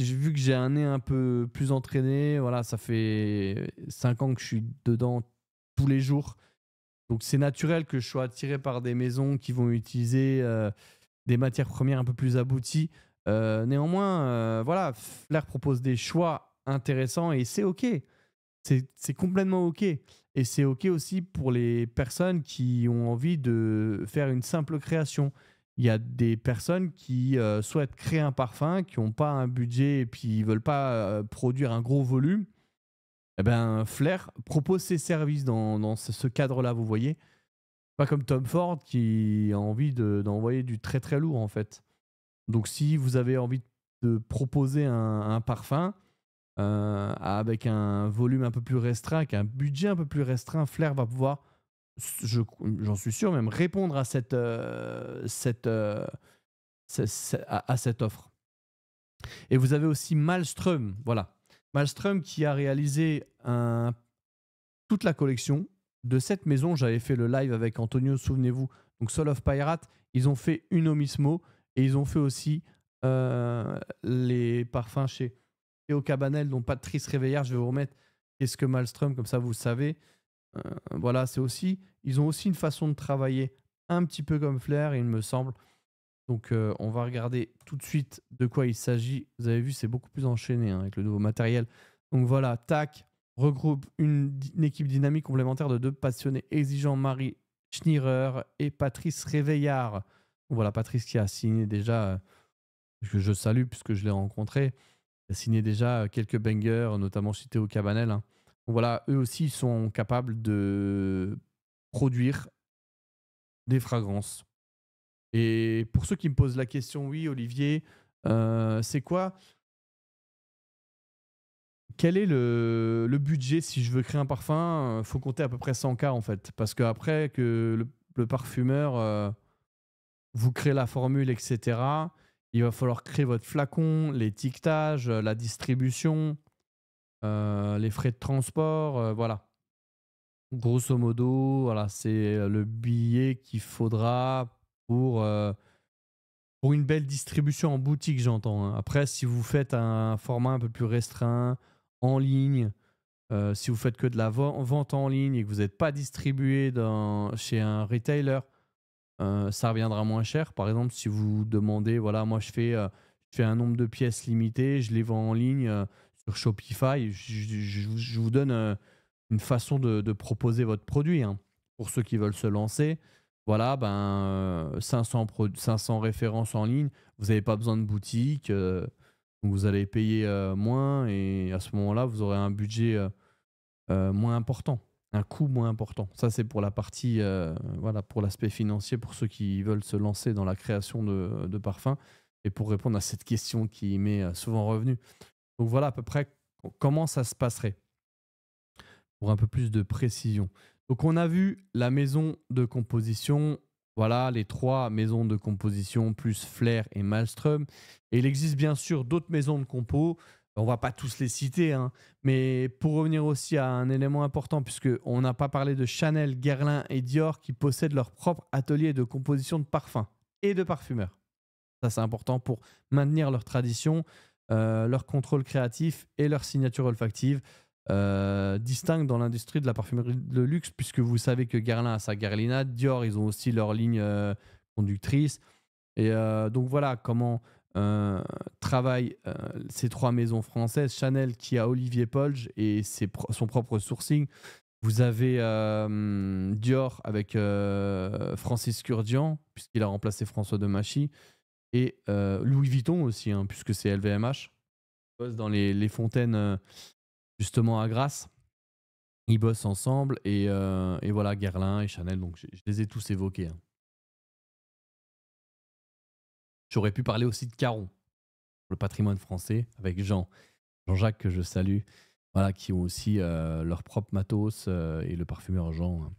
vu que j'ai un nez un peu plus entraîné, voilà, ça fait 5 ans que je suis dedans tous les jours. Donc c'est naturel que je sois attiré par des maisons qui vont utiliser euh, des matières premières un peu plus abouties. Euh, néanmoins, euh, voilà, Flair propose des choix intéressants et c'est OK. C'est complètement OK. Et c'est OK aussi pour les personnes qui ont envie de faire une simple création il y a des personnes qui euh, souhaitent créer un parfum, qui n'ont pas un budget et puis ils veulent pas euh, produire un gros volume. Eh ben, Flair propose ses services dans, ce, cadre-là, vous voyez. Pas comme Tom Ford qui a envie d'envoyer du très très lourd en fait. Donc si vous avez envie de proposer un, parfum euh, avec un volume un peu plus restreint, avec un budget un peu plus restreint, Flair va pouvoir j'en suis sûr même, répondre à cette, euh, cette, euh, à, cette offre. Et vous avez aussi Malström, voilà. Malström qui a réalisé un, toute la collection de cette maison. J'avais fait le live avec Antonio, souvenez-vous. Donc Soul of Pirate, ils ont fait Unomismo et ils ont fait aussi euh, les parfums chez Théo Cabanel, dont Patrice Réveillard. Je vais vous remettre qu'est-ce que Malström, comme ça vous savez. Euh, voilà, c'est aussi, ils ont aussi une façon de travailler un petit peu comme Flair, il me semble. Donc, euh, on va regarder tout de suite de quoi il s'agit. Vous avez vu, c'est beaucoup plus enchaîné hein, avec le nouveau matériel. Donc voilà, tac, regroupe une, équipe dynamique complémentaire de deux passionnés exigeants, Marie Schnierer et Patrice Réveillard. Voilà, Patrice qui a signé déjà, euh, que je salue puisque je l'ai rencontré, a signé déjà quelques bangers, notamment cité au Cabanel. Hein voilà, eux aussi sont capables de produire des fragrances. Et pour ceux qui me posent la question, oui, Olivier, euh, c'est quoi Quel est le, budget si je veux créer un parfum Il faut compter à peu près 100K en fait. Parce qu'après que le, parfumeur euh, vous crée la formule, etc., il va falloir créer votre flacon, l'étiquetage, la distribution, euh, les frais de transport, euh, voilà. Grosso modo, voilà, c'est euh, le billet qu'il faudra pour, pour une belle distribution en boutique, j'entends. Hein. Après, si vous faites un format un peu plus restreint, en ligne, si vous faites que de la vente en ligne et que vous n'êtes pas distribué dans, chez un retailer, ça reviendra moins cher. Par exemple, si vous demandez, voilà, moi je fais, je fais un nombre de pièces limité, je les vends en ligne sur Shopify. Je, vous donne euh, une façon de, proposer votre produit. Hein. Pour ceux qui veulent se lancer, voilà, ben, 500, euh, 500 références en ligne. Vous n'avez pas besoin de boutique. Euh, vous allez payer moins et à ce moment-là, vous aurez un budget moins important. un coût moins important. Ça, c'est pour la partie, voilà, pour l'aspect financier, pour ceux qui veulent se lancer dans la création de, parfums et pour répondre à cette question qui m'est souvent revenue. Donc voilà à peu près comment ça se passerait pour un peu plus de précision. Donc on a vu la maison de composition, voilà les trois maisons de composition plus Flair et Malmström. Et il existe bien sûr d'autres maisons de compo. On va pas tous les citer, hein, mais pour revenir aussi à un élément important, puisque on n'a pas parlé de Chanel, Guerlain et Dior qui possèdent leur propre atelier de composition de parfums et de parfumeurs. Ça c'est important pour maintenir leur tradition, euh, leur contrôle créatif et leur signature olfactive. Euh, dans l'industrie de la parfumerie de luxe, puisque vous savez que Guerlain a sa Guerlina, Dior, ils ont aussi leur ligne euh, conductrice. Et euh, donc voilà comment travaillent ces trois maisons françaises. Chanel qui a Olivier Polge et son propre sourcing. Vous avez Dior avec Francis Curdian, puisqu'il a remplacé François de Machy. Et Louis Vuitton aussi, hein, puisque c'est LVMH. Dans les, fontaines justement à Grasse. Ils bossent ensemble et, euh, voilà, Guerlain et Chanel, donc je, les ai tous évoqués. Hein. J'aurais pu parler aussi de Caron, le patrimoine français, avec Jean, Jean-Jacques que je salue, voilà, qui ont aussi euh, leur propre matos euh, et le parfumeur Jean. Hein.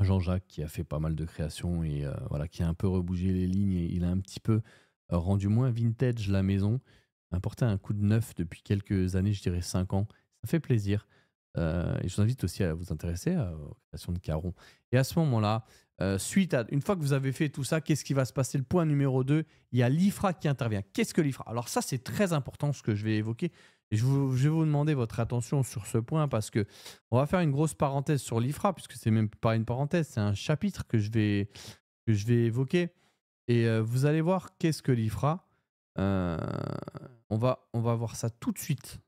Jean-Jacques qui a fait pas mal de créations et voilà, qui a un peu rebougé les lignes et il a un petit peu rendu moins vintage la maison, apporté un coup de neuf depuis quelques années, je dirais 5 ans. Ça fait plaisir. Euh, et je vous invite aussi à vous intéresser aux créations de Caron. Et à ce moment-là, euh, suite à une fois que vous avez fait tout ça, qu'est-ce qui va se passer? Le point numéro 2, il y a l'IFRA qui intervient. Qu'est-ce que l'IFRA? Alors ça, c'est très important ce que je vais évoquer. Je, vais vous demander votre attention sur ce point parce que on va faire une grosse parenthèse sur l'IFRA, puisque c'est même pas une parenthèse, c'est un chapitre que je vais, que je vais évoquer. Et euh, vous allez voir qu'est-ce que l'IFRA. on, va, on va voir ça tout de suite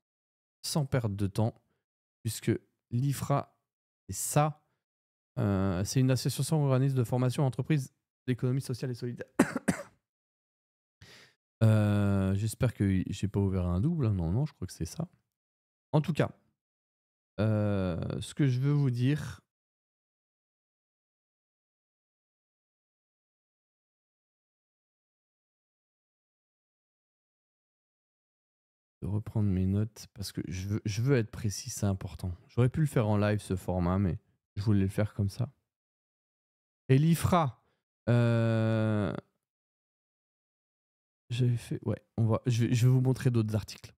sans perdre de temps, puisque l'IFRA, c'est ça. Euh, c'est une association organisme de formation entreprise d'économie sociale et solidaire. Euh, j'espère que j'ai pas ouvert un double. Hein. Non, non, je crois que c'est ça. En tout cas, euh, ce que je veux vous dire, reprendre mes notes parce que je veux, je veux être précis, c'est important. J'aurais pu le faire en live ce format, mais je voulais le faire comme ça. Et l'IFRA, euh, je vais vous montrer d'autres articles.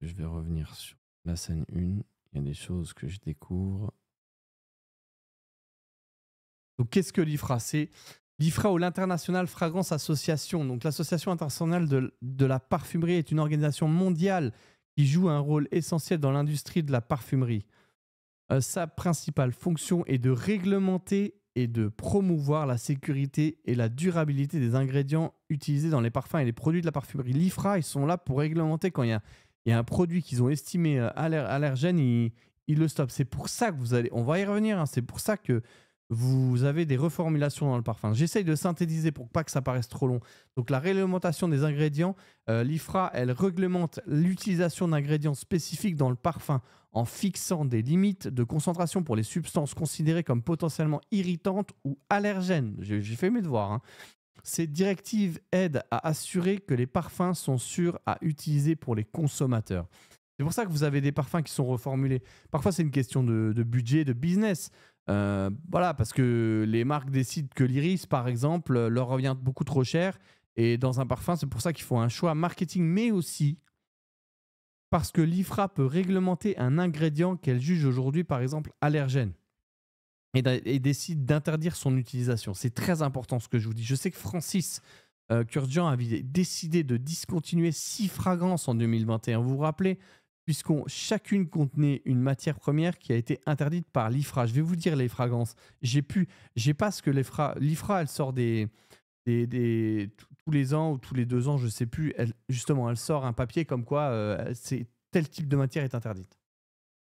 Je vais revenir sur la scène 1. Il y a des choses que je découvre. Donc, qu'est-ce que l'IFRA? C'est l'IFRA ou l'International Fragrance Association. Donc, l'association internationale de, la parfumerie est une organisation mondiale qui joue un rôle essentiel dans l'industrie de la parfumerie. Euh, sa principale fonction est de réglementer et de promouvoir la sécurité et la durabilité des ingrédients utilisés dans les parfums et les produits de la parfumerie. L'IFRA, ils sont là pour réglementer quand il y a un produit qu'ils ont estimé euh, allergène, ils, ils le stoppent. C'est pour ça que vous allez, on va y revenir, hein. c'est pour ça que vous avez des reformulations dans le parfum. J'essaye de synthétiser pour pas que ça paraisse trop long. Donc la réglementation des ingrédients, euh, l'IFRA, elle réglemente l'utilisation d'ingrédients spécifiques dans le parfum en fixant des limites de concentration pour les substances considérées comme potentiellement irritantes ou allergènes. J'ai fait mes devoirs. Hein. Ces directives aident à assurer que les parfums sont sûrs à utiliser pour les consommateurs. C'est pour ça que vous avez des parfums qui sont reformulés. Parfois, c'est une question de, budget, de business. Euh, voilà, parce que les marques décident que l'iris, par exemple, leur revient beaucoup trop cher. Et dans un parfum, c'est pour ça qu'il faut un choix marketing, mais aussi parce que l'IFRA peut réglementer un ingrédient qu'elle juge aujourd'hui, par exemple, allergène et, décide d'interdire son utilisation. C'est très important ce que je vous dis. Je sais que Francis euh, Kurdian avait décidé de discontinuer six fragrances en 2021. Vous vous rappelez Puisqu'on chacune contenait une matière première qui a été interdite par l'IFRA. Je vais vous dire les fragrances. J'ai pu, j'ai pas ce que l'IFRA, elle sort des, des, tous les ans ou tous les deux ans, je sais plus. Justement, elle sort un papier comme quoi euh, c'est tel type de matière est interdite.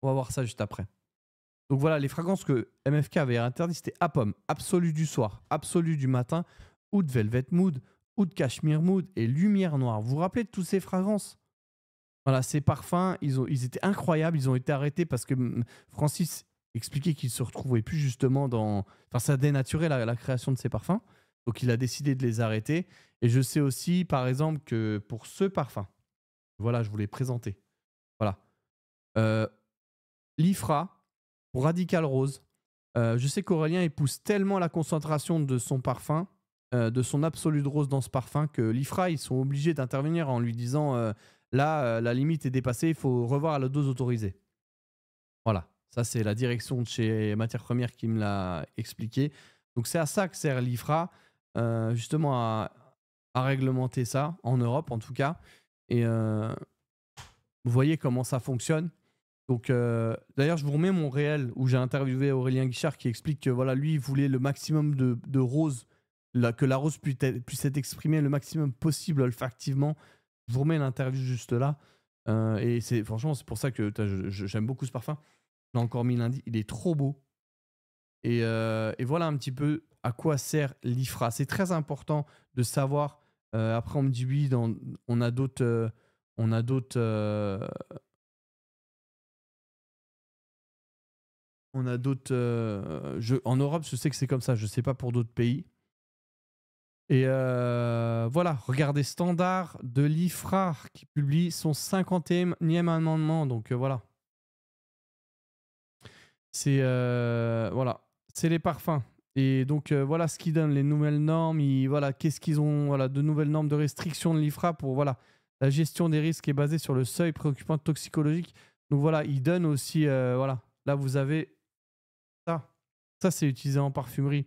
On va voir ça juste après. Donc voilà, les fragrances que MFK avait interdites, c'était à pomme, absolu du soir, absolu du matin, Oud Velvet Mood, Oud Cashmere Mood et Lumière Noire. Vous vous rappelez de toutes ces fragrances? Voilà, ces parfums, ils, ont, ils étaient incroyables. Ils ont été arrêtés parce que mm, Francis expliquait qu'il se retrouvait plus justement dans. Enfin, ça dénaturait la, la création de ces parfums. Donc, il a décidé de les arrêter. Et je sais aussi, par exemple, que pour ce parfum, voilà, je vous l'ai présenté. Voilà. Euh, L'IFRA pour Radical Rose. Euh, je sais qu'Aurélien il pousse tellement la concentration de son parfum, euh, de son absolu de rose dans ce parfum, que l'IFRA, ils sont obligés d'intervenir en lui disant là, la limite est dépassée, il faut revoir la dose autorisée. Voilà, ça c'est la direction de chez Matières Premières qui me l'a expliqué. Donc c'est à ça que sert l'IFRA, justement à, réglementer ça, en Europe en tout cas. Et vous voyez comment ça fonctionne. Donc, euh, d'ailleurs, je vous remets mon réel où j'ai interviewé Aurélien Guichard qui explique que voilà, lui, il voulait le maximum de, rose, que la rose puisse être, exprimée le maximum possible olfactivement. Je vous remets l'interview juste là. Euh, et c'est franchement, c'est pour ça que j'aime beaucoup ce parfum. J'ai encore mis lundi. Il est trop beau. Et, euh, et, voilà un petit peu à quoi sert l'IFRA. C'est très important de savoir. après, on me dit oui, on a d'autres. on a d'autres On a d'autres. Euh, en Europe, je sais que c'est comme ça. Je ne sais pas pour d'autres pays. Et euh, voilà, regardez Standard de l'IFRA qui publie son 51e amendement. Donc euh, voilà. C'est voilà, c'est les parfums. Et donc voilà ce qui donne les nouvelles normes. voilà, qu'est-ce qu'ils ont Voilà, de nouvelles normes de restriction de l'IFRA pour voilà la gestion des risques est basée sur le seuil préoccupant toxicologique. Donc voilà, ils donnent aussi voilà. Là, vous avez ça, c'est utilisé en parfumerie.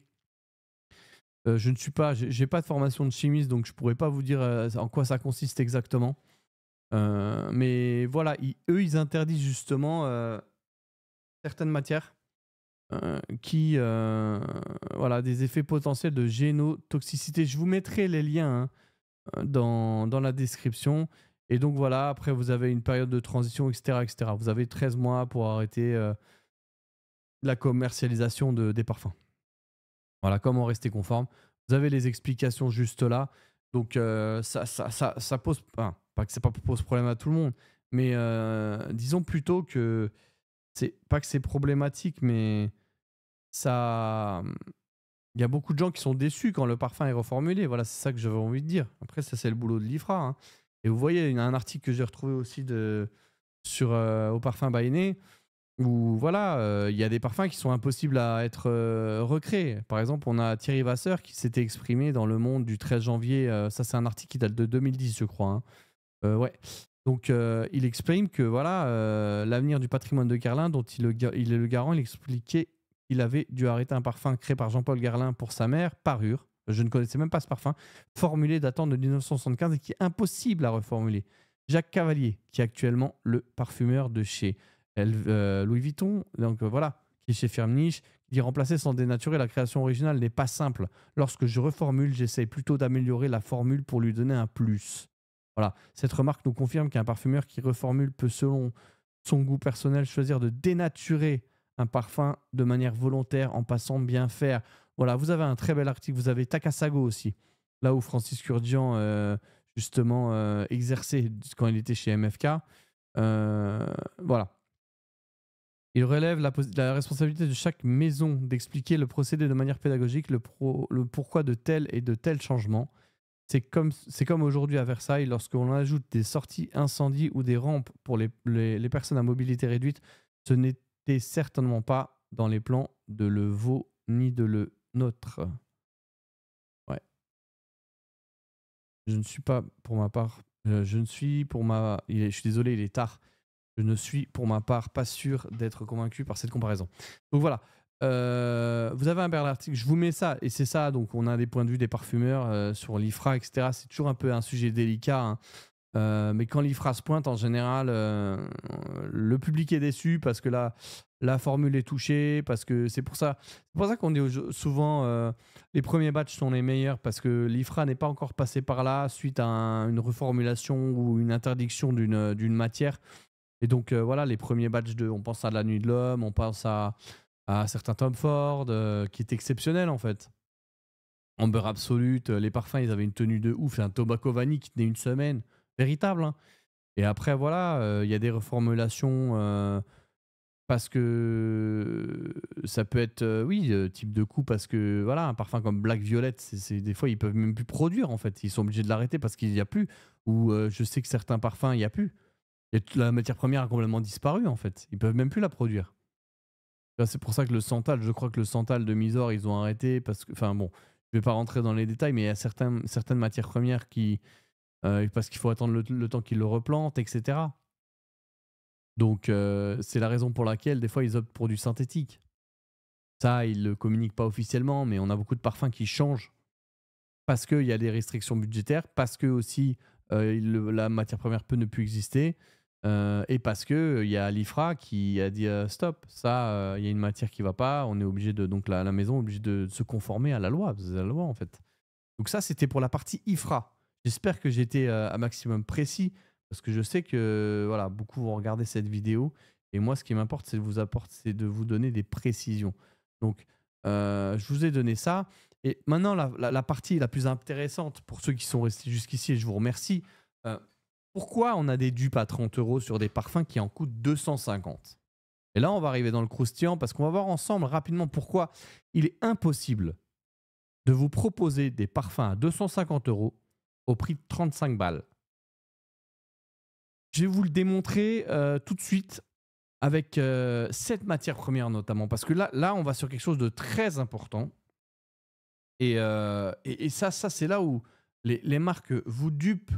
Euh, je ne suis pas, j'ai pas de formation de chimiste, donc je pourrais pas vous dire euh, en quoi ça consiste exactement. Euh, mais voilà, eux, ils interdisent justement certaines matières qui, voilà, des effets potentiels de génotoxicité. Je vous mettrai les liens hein, dans, dans, la description. Et donc voilà, après, vous avez une période de transition, etc. etc. Vous avez 13 mois pour arrêter la commercialisation de, des parfums. Voilà, comment rester conforme. Vous avez les explications juste là. Donc, euh, ça, ça, ça, ça, pose. pas que ça pose problème à tout le monde, mais euh, disons plutôt que. C'est pas que c'est problématique, mais ça. Il y a beaucoup de gens qui sont déçus quand le parfum est reformulé. Voilà, c'est ça que j'avais envie de dire. Après, ça, c'est le boulot de l'IFRA. Hein. Et vous voyez, il y a un article que j'ai retrouvé aussi de, sur, euh, au parfum Bainé où voilà, euh, il y a des parfums qui sont impossibles à être euh, recréés. Par exemple, on a Thierry Vasseur qui s'était exprimé dans Le Monde du 13 janvier. Euh, ça, c'est un article qui date de 2010, je crois. Hein. ouais. Donc, il exprime que voilà, l'avenir du patrimoine de Guerlain, dont il, est le garant, il expliquait qu'il avait dû arrêter un parfum créé par Jean-Paul Guerlain pour sa mère, Parure. Je ne connaissais même pas ce parfum, formulé datant de 1975 et qui est impossible à reformuler. Jacques Cavalier, qui est actuellement le parfumeur de chez euh, Louis Vuitton, donc euh, voilà, qui est chez Firmenich, qui remplacer sans dénaturer la création originale n'est pas simple. Lorsque je reformule, j'essaye plutôt d'améliorer la formule pour lui donner un plus. Voilà, cette remarque nous confirme qu'un parfumeur qui reformule peut, selon son goût personnel, choisir de dénaturer un parfum de manière volontaire en passant bien faire. Voilà, vous avez un très bel article. Vous avez Takasago aussi, là où Francis Kurdian, euh, justement, exerçait quand il était chez MFK. voilà. Il relève la, responsabilité de chaque maison d'expliquer le procédé de manière pédagogique, le, pourquoi de tel et de tel changement. C'est comme, comme aujourd'hui à Versailles, lorsqu'on ajoute des sorties incendie ou des rampes pour les, les, personnes à mobilité réduite, ce n'était certainement pas dans les plans de Le Vau ni de Le Nôtre. Ouais. Je ne suis pas, pour ma part, je ne suis pour ma. je suis désolé, il est tard. Je ne suis pour ma part pas sûr d'être convaincu par cette comparaison. Donc voilà. Euh, vous avez un bel article, je vous mets ça, et c'est ça, donc on a des points de vue des parfumeurs euh, sur l'IFRA, etc. C'est toujours un peu un sujet délicat, hein. euh, mais quand l'IFRA se pointe, en général, le public est déçu parce que la, la formule est touchée, parce que c'est pour ça, ça qu'on dit souvent les premiers batchs sont les meilleurs parce que l'IFRA n'est pas encore passé par là suite à une reformulation ou une interdiction d'une matière. Et donc, euh, voilà, les premiers badges de. On pense à La Nuit de l'Homme, on pense à, à certains Tom Ford, euh, qui est exceptionnel en fait. Amber Absolute, les parfums, ils avaient une tenue de ouf. Un Tobacco Vanille qui tenait une semaine. Véritable. Hein. Et après, voilà, il y a des reformulations parce que ça peut être, oui, type de coup, parce que voilà, un parfum comme Black Violet, des fois ils peuvent même plus produire en fait, ils sont obligés de l'arrêter parce qu'il n'y a plus. Ou je sais que certains parfums, il n'y a plus. Et la matière première a complètement disparu en fait, ils peuvent même plus la produire. C'est pour ça que le Santal, je crois que le Santal de Misor, ils ont arrêté parce que, enfin bon, je vais pas rentrer dans les détails, mais il y a certaines, certaines matières premières qui, parce qu'il faut attendre le, temps qu'ils le replantent, etc. Donc, euh, c'est la raison pour laquelle, des fois, ils optent pour du synthétique. Ça, ils ne le communiquent pas officiellement, mais on a beaucoup de parfums qui changent parce qu'il y a des restrictions budgétaires, parce que aussi euh, la matière première peut ne plus exister, euh, et parce qu'il y a l'IFRA qui a dit stop, ça, il y a une matière qui va pas, on est obligé de. Donc, la, maison est obligée de, se conformer à la loi, c'est la loi en fait. Donc, ça, c'était pour la partie IFRA. J'espère que été un maximum précis. Parce que je sais que voilà, beaucoup vont regarder cette vidéo. Et moi, ce qui m'importe, c'est de vous apporter, c'est de vous donner des précisions. Donc, euh, je vous ai donné ça. Et maintenant, la, partie la plus intéressante pour ceux qui sont restés jusqu'ici, et je vous remercie. Euh, pourquoi on a des dupes à 30 euros sur des parfums qui en coûtent 250 Et là, on va arriver dans le croustillant parce qu'on va voir ensemble rapidement pourquoi il est impossible de vous proposer des parfums à 250 euros au prix de 35 balles. Je vais vous le démontrer euh, tout de suite avec euh, cette matière première notamment, parce que là, là, on va sur quelque chose de très important. Et, euh, ça, ça c'est là où les, marques vous dupent.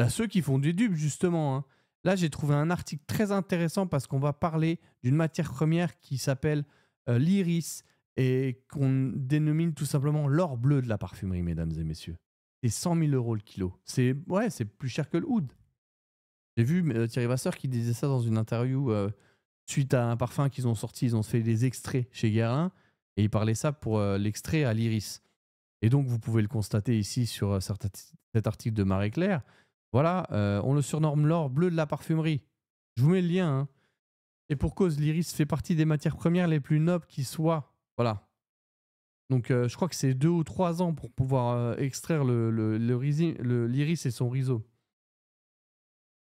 Là, ceux qui font des dupes, justement. Hein. Là, j'ai trouvé un article très intéressant parce qu'on va parler d'une matière première qui s'appelle l'iris et qu'on dénomine tout simplement l'or bleu de la parfumerie, mesdames et messieurs. C'est 100 000 euros le kilo. C'est ouais, c'est plus cher que le oud. J'ai vu euh, Thierry Vasseur qui disait ça dans une interview euh, suite à un parfum qu'ils ont sorti. Ils ont fait des extraits chez Guerin et il parlait ça pour euh, l'extrait à l'iris. Et donc, vous pouvez le constater ici sur cet article de Marie Voilà, on le surnomme l'or bleu de la parfumerie. Je vous mets le lien. Hein. Et pour cause, l'iris fait partie des matières premières les plus nobles qui soient. Voilà. Donc, je crois que c'est deux ou trois ans pour pouvoir extraire le, l'iris et son rhizome.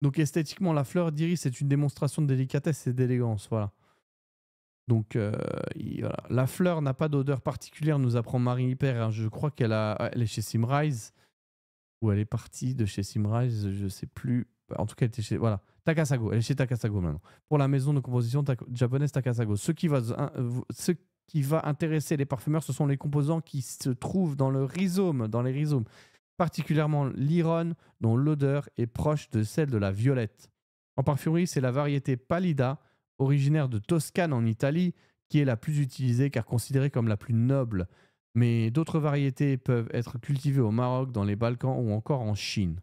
Donc esthétiquement, la fleur d'iris est une démonstration de délicatesse et d'élégance. Voilà. Donc euh, la fleur n'a pas d'odeur particulière, nous apprend Marie Hyper. Hein. Je crois qu'elle elle est chez Simrise ou elle est partie de chez Simrise, je sais plus. En tout cas, elle était chez voilà Takasago. Elle est chez Takasago maintenant. Pour la maison de composition japonaise Takasago. Ce qui va, ce qui va intéresser les parfumeurs, ce sont les composants qui se trouvent dans le rhizome, dans les rhizomes particulièrement l'iron, dont l'odeur est proche de celle de la violette. En parfumerie, c'est la variété pallida, originaire de Toscane en Italie, qui est la plus utilisée car considérée comme la plus noble. Mais d'autres variétés peuvent être cultivées au Maroc, dans les Balkans ou encore en Chine.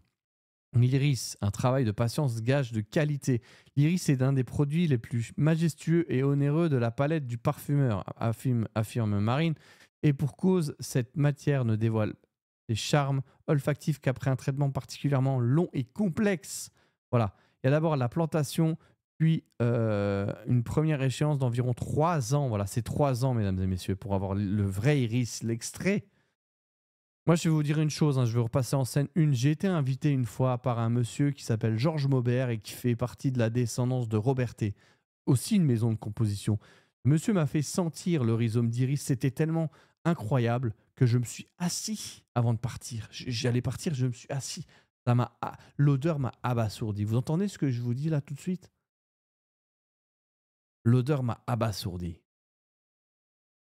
L'iris, un travail de patience gage de qualité. L'iris est un des produits les plus majestueux et onéreux de la palette du parfumeur, affirme, affirme Marine. Et pour cause, cette matière ne dévoile des charmes olfactifs qu'après un traitement particulièrement long et complexe. Voilà. Il y a d'abord la plantation, puis euh, une première échéance d'environ 3 ans. Voilà, c'est 3 ans, mesdames et messieurs, pour avoir le vrai iris, l'extrait. Moi, je vais vous dire une chose, hein, je vais repasser en scène une. J'ai été invité une fois par un monsieur qui s'appelle Georges Maubert et qui fait partie de la descendance de Roberté, aussi une maison de composition. monsieur m'a fait sentir le rhizome d'iris, c'était tellement incroyable que je me suis assis avant de partir. J'allais partir, je me suis assis. l'odeur m'a abasourdi. Vous entendez ce que je vous dis là tout de suite? L'odeur m'a abasourdi.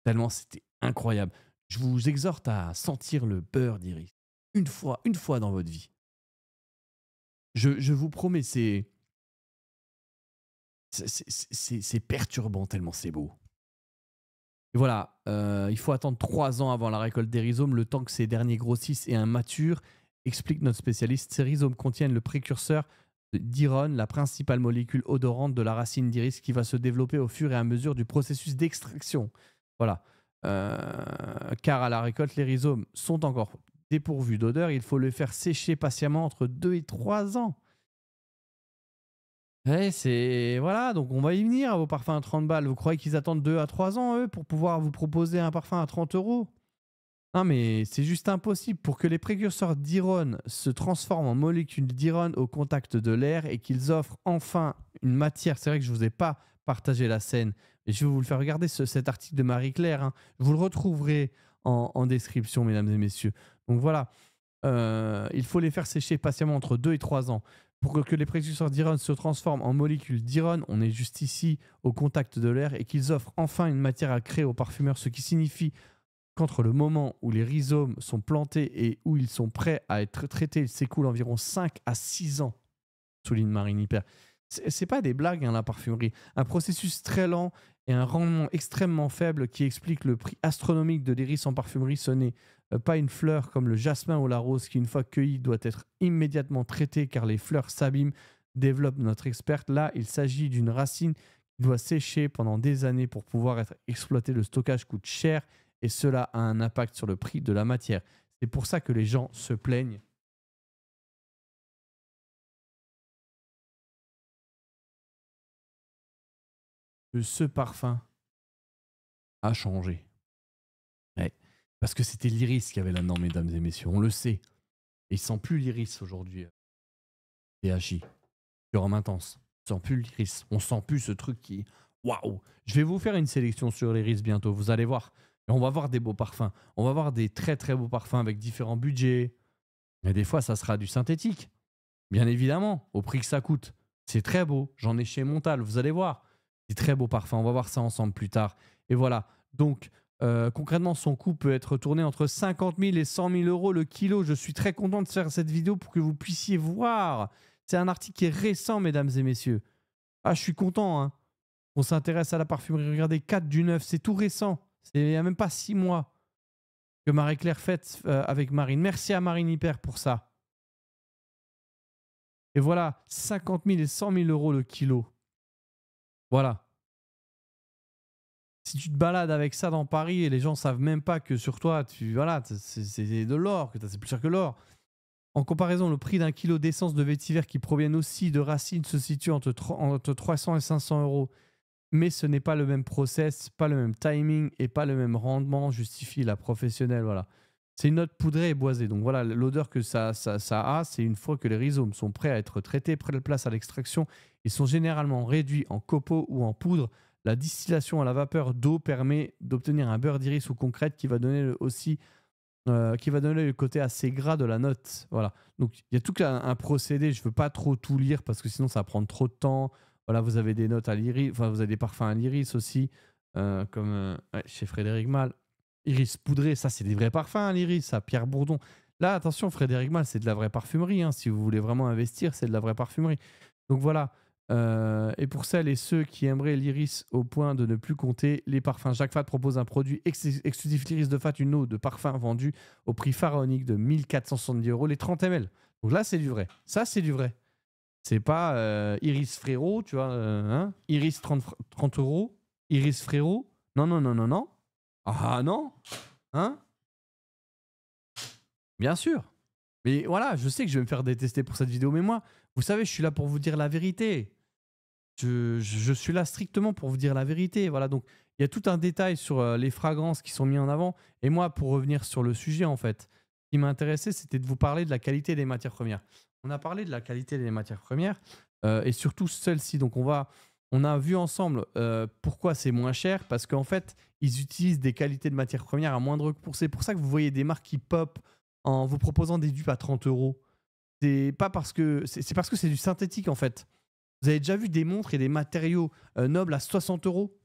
Tellement c'était incroyable. Je vous exhorte à sentir le beurre d'iris. Une fois, une fois dans votre vie. Je, vous promets, c'est. Perturbant tellement c'est beau voilà, euh, il faut attendre trois ans avant la récolte des rhizomes, le temps que ces derniers grossissent et un explique notre spécialiste. Ces rhizomes contiennent le précurseur d'irone, la principale molécule odorante de la racine d'iris qui va se développer au fur et à mesure du processus d'extraction. Voilà. Euh, car à la récolte, les rhizomes sont encore dépourvus d'odeur. Il faut les faire sécher patiemment entre deux et trois ans. Ouais, c'est. Voilà, donc on va y venir à vos parfums à 30 balles. Vous croyez qu'ils attendent 2 à 3 ans, eux, pour pouvoir vous proposer un parfum à 30 euros? Mais c'est juste impossible. Pour que les précurseurs d'Iron se transforment en molécules d'Iron au contact de l'air et qu'ils offrent enfin une matière. C'est vrai que je ne vous ai pas partagé la scène, et je vais vous le faire regarder cet article de Marie-Claire. Hein. Vous le retrouverez en, description, mesdames et messieurs. Donc voilà, euh, il faut les faire sécher patiemment entre 2 et 3 ans. Pour que les précurseurs d'iron se transforment en molécules d'iron, on est juste ici au contact de l'air et qu'ils offrent enfin une matière à créer aux parfumeurs, ce qui signifie qu'entre le moment où les rhizomes sont plantés et où ils sont prêts à être traités, il s'écoule environ 5 à 6 ans, souligne Marine Hyper. C'est pas des blagues, hein, la parfumerie. Un processus très lent et un rendement extrêmement faible qui explique le prix astronomique de l'iris en parfumerie. Ce n'est euh, pas une fleur comme le jasmin ou la rose qui, une fois cueillie, doit être immédiatement traitée car les fleurs s'abîment, développe notre experte. Là, il s'agit d'une racine qui doit sécher pendant des années pour pouvoir être exploitée. Le stockage coûte cher et cela a un impact sur le prix de la matière. C'est pour ça que les gens se plaignent que ce parfum a changé. Parce que c'était l'iris qui avait là-dedans, mesdames et messieurs. On le sait. Et il sent plus l'iris aujourd'hui. THI. Rhum intense. Il sent plus l'iris. On sent plus ce truc qui. Waouh Je vais vous faire une sélection sur l'iris bientôt. Vous allez voir. On va voir des beaux parfums. On va voir des très très beaux parfums avec différents budgets. Et des fois, ça sera du synthétique. Bien évidemment, au prix que ça coûte. C'est très beau. J'en ai chez Montal. Vous allez voir. Des très beaux parfums. On va voir ça ensemble plus tard. Et voilà. Donc, euh, concrètement, son coût peut être tourné entre 50 000 et 100 000 euros le kilo. Je suis très content de faire cette vidéo pour que vous puissiez voir. C'est un article qui est récent, mesdames et messieurs. Ah, je suis content. Hein. On s'intéresse à la parfumerie. Regardez, 4 du 9, c'est tout récent. C'est il n'y a même pas 6 mois que Marie-Claire fait euh, avec Marine. Merci à Marine Hyper pour ça. Et voilà, 50 000 et 100 000 euros le kilo. Voilà. Si tu te balades avec ça dans Paris et les gens savent même pas que sur toi, voilà, c'est de l'or, que c'est plus cher que l'or. En comparaison, le prix d'un kilo d'essence de vétiver qui proviennent aussi de racines se situe entre, entre 300 et 500 euros. Mais ce n'est pas le même process, pas le même timing et pas le même rendement, justifie la professionnelle. Voilà. C'est une note poudrée et boisée. Donc voilà, l'odeur que ça, ça, a, c'est une fois que les rhizomes sont prêts à être traités, près de place à l'extraction ils sont généralement réduits en copeaux ou en poudre. La distillation à la vapeur d'eau permet d'obtenir un beurre d'iris ou concrète qui va donner aussi euh, qui va donner le côté assez gras de la note. Voilà. Donc il y a tout un, procédé. Je ne veux pas trop tout lire parce que sinon ça va prendre trop de temps. Voilà, vous avez des notes à l'iris, enfin vous avez des parfums à l'iris aussi, euh, comme euh, chez Frédéric Mal. Iris poudré, ça c'est des vrais parfums à l'iris, ça Pierre Bourdon. Là, attention, Frédéric Mal, c'est de la vraie parfumerie. Hein. Si vous voulez vraiment investir, c'est de la vraie parfumerie. Donc voilà. Euh, et pour celles et ceux qui aimeraient l'iris au point de ne plus compter, les parfums Jacques Fat propose un produit exclusif l'iris de Fat, une eau de parfum vendue au prix pharaonique de 1470 euros, les 30 ml. Donc là, c'est du vrai. Ça, c'est du vrai. C'est pas euh, Iris Frérot, tu vois, euh, hein? Iris 30, 30 euros, Iris Frérot? Non, non, non, non, non. Ah non? Hein? Bien sûr. Mais voilà, je sais que je vais me faire détester pour cette vidéo, mais moi, vous savez, je suis là pour vous dire la vérité. Je, suis là strictement pour vous dire la vérité. Voilà, donc il y a tout un détail sur euh, les fragrances qui sont mis en avant. Et moi, pour revenir sur le sujet, en fait, ce qui m'intéressait, c'était de vous parler de la qualité des matières premières. On a parlé de la qualité des matières premières euh, et surtout celle-ci. Donc on va, on a vu ensemble euh, pourquoi c'est moins cher parce qu'en fait, ils utilisent des qualités de matières premières à moindre coût. C'est pour ça que vous voyez des marques qui pop en vous proposant des dupes à 30 euros. C'est pas parce que c'est du synthétique en fait. Vous avez déjà vu des montres et des matériaux euh, nobles à 60 euros?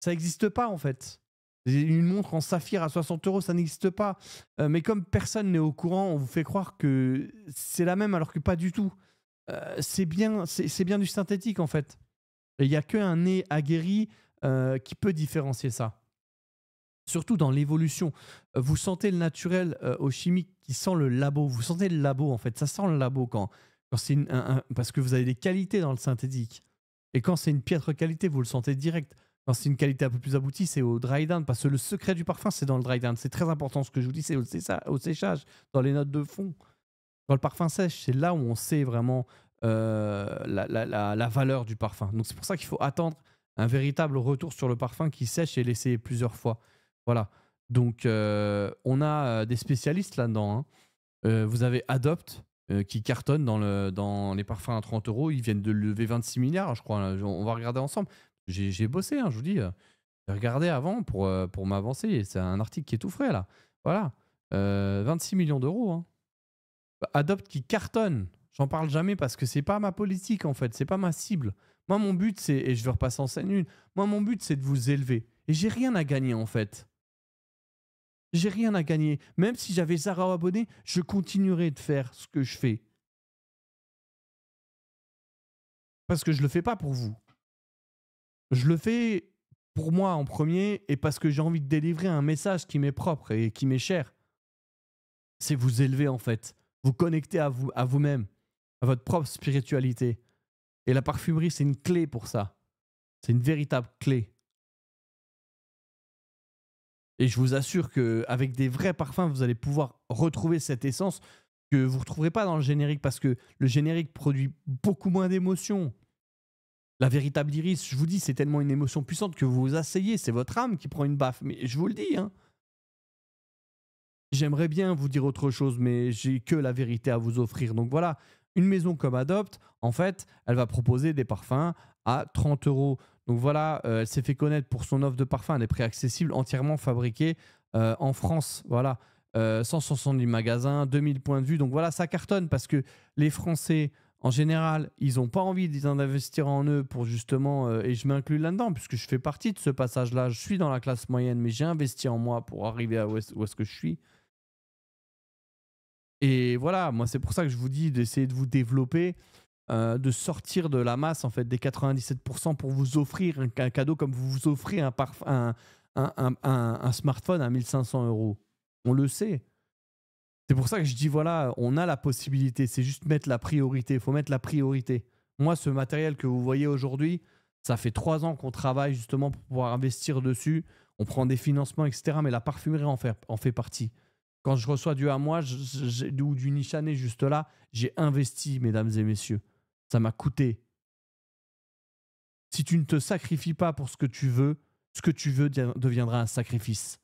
Ça n'existe pas en fait. Une montre en saphir à 60 euros, ça n'existe pas. Euh, mais comme personne n'est au courant, on vous fait croire que c'est la même alors que pas du tout. Euh, c'est bien, c'est bien du synthétique en fait. Il n'y a qu'un nez aguerri qui peut différencier ça surtout dans l'évolution. Euh, vous sentez le naturel euh, au chimique qui sent le labo. Vous sentez le labo, en fait. Ça sent le labo quand, quand c'est parce que vous avez des qualités dans le synthétique. Et quand c'est une piètre qualité, vous le sentez direct. C'est une qualité un peu plus aboutie, c'est au dry down. Parce que le secret du parfum, c'est dans le dry down. C'est très important. Ce que je vous dis, c'est au, séchage, dans les notes de fond. Quand le parfum sèche, c'est là où on sait vraiment euh, la, la, valeur du parfum. Donc c'est pour ça qu'il faut attendre un véritable retour sur le parfum qui sèche et l'essayer plusieurs fois. Voilà. Donc, euh, on a des spécialistes là-dedans. Hein. vous avez Adopt qui cartonne dans, le, dans les parfums à 30 euros. Ils viennent de lever 26 milliards, je crois. On va regarder ensemble. J'ai bossé, hein, je vous dis. J'ai regardé avant pour, pour m'avancer. C'est un article qui est tout frais là. Voilà. 26 millions d'euros. Hein. Adopt qui cartonne. J'en parle jamais parce que c'est pas ma politique en fait. C'est pas ma cible. Moi, mon but, c'est, et je vais repasser en scène une, moi, mon but, c'est de vous élever. Et j'ai rien à gagner, en fait. J'ai rien à gagner. Même si j'avais Zara abonné, je continuerai de faire ce que je fais. Parce que je le fais pas pour vous. Je le fais pour moi en premier et parce que j'ai envie de délivrer un message qui m'est propre et qui m'est cher. C'est vous élever en fait, vous connecter à vous à vous-même, à votre propre spiritualité. Et la parfumerie, c'est une clé pour ça. C'est une véritable clé. Et je vous assure qu'avec des vrais parfums, vous allez pouvoir retrouver cette essence que vous ne retrouverez pas dans le générique parce que le générique produit beaucoup moins d'émotions. La véritable iris, je vous dis, c'est tellement une émotion puissante que vous vous asseyez, c'est votre âme qui prend une baffe. Mais je vous le dis, hein. J'aimerais bien vous dire autre chose, mais j'ai que la vérité à vous offrir. Donc voilà, une maison comme Adopt, en fait, elle va proposer des parfums à 30 euros. Donc voilà, euh, elle s'est fait connaître pour son offre de parfums à des prix accessibles, entièrement fabriqués euh, en France. Voilà, 170 euh, magasins, 2000 points de vue. Donc voilà, ça cartonne parce que les Français, en général, ils n'ont pas envie d'investir en eux pour justement, et je m'inclus là-dedans puisque je fais partie de ce passage-là. Je suis dans la classe moyenne, mais j'ai investi en moi pour arriver à où est-ce que je suis. Et voilà, moi, c'est pour ça que je vous dis d'essayer de vous développer, euh, de sortir de la masse, en fait, des 97% pour vous offrir un, cadeau comme vous vous offrez un, un, smartphone à 1500 euros. On le sait. C'est pour ça que je dis, voilà, on a la possibilité, c'est juste mettre la priorité. Il faut mettre la priorité. Moi, ce matériel que vous voyez aujourd'hui, ça fait trois ans qu'on travaille justement pour pouvoir investir dessus. On prend des financements, etc. Mais la parfumerie en fait, en fait partie. Quand je reçois du à moi ou du Nichané juste là, j'ai investi, mesdames et messieurs. Ça m'a coûté. Si tu ne te sacrifies pas pour ce que tu veux, ce que tu veux deviendra un sacrifice.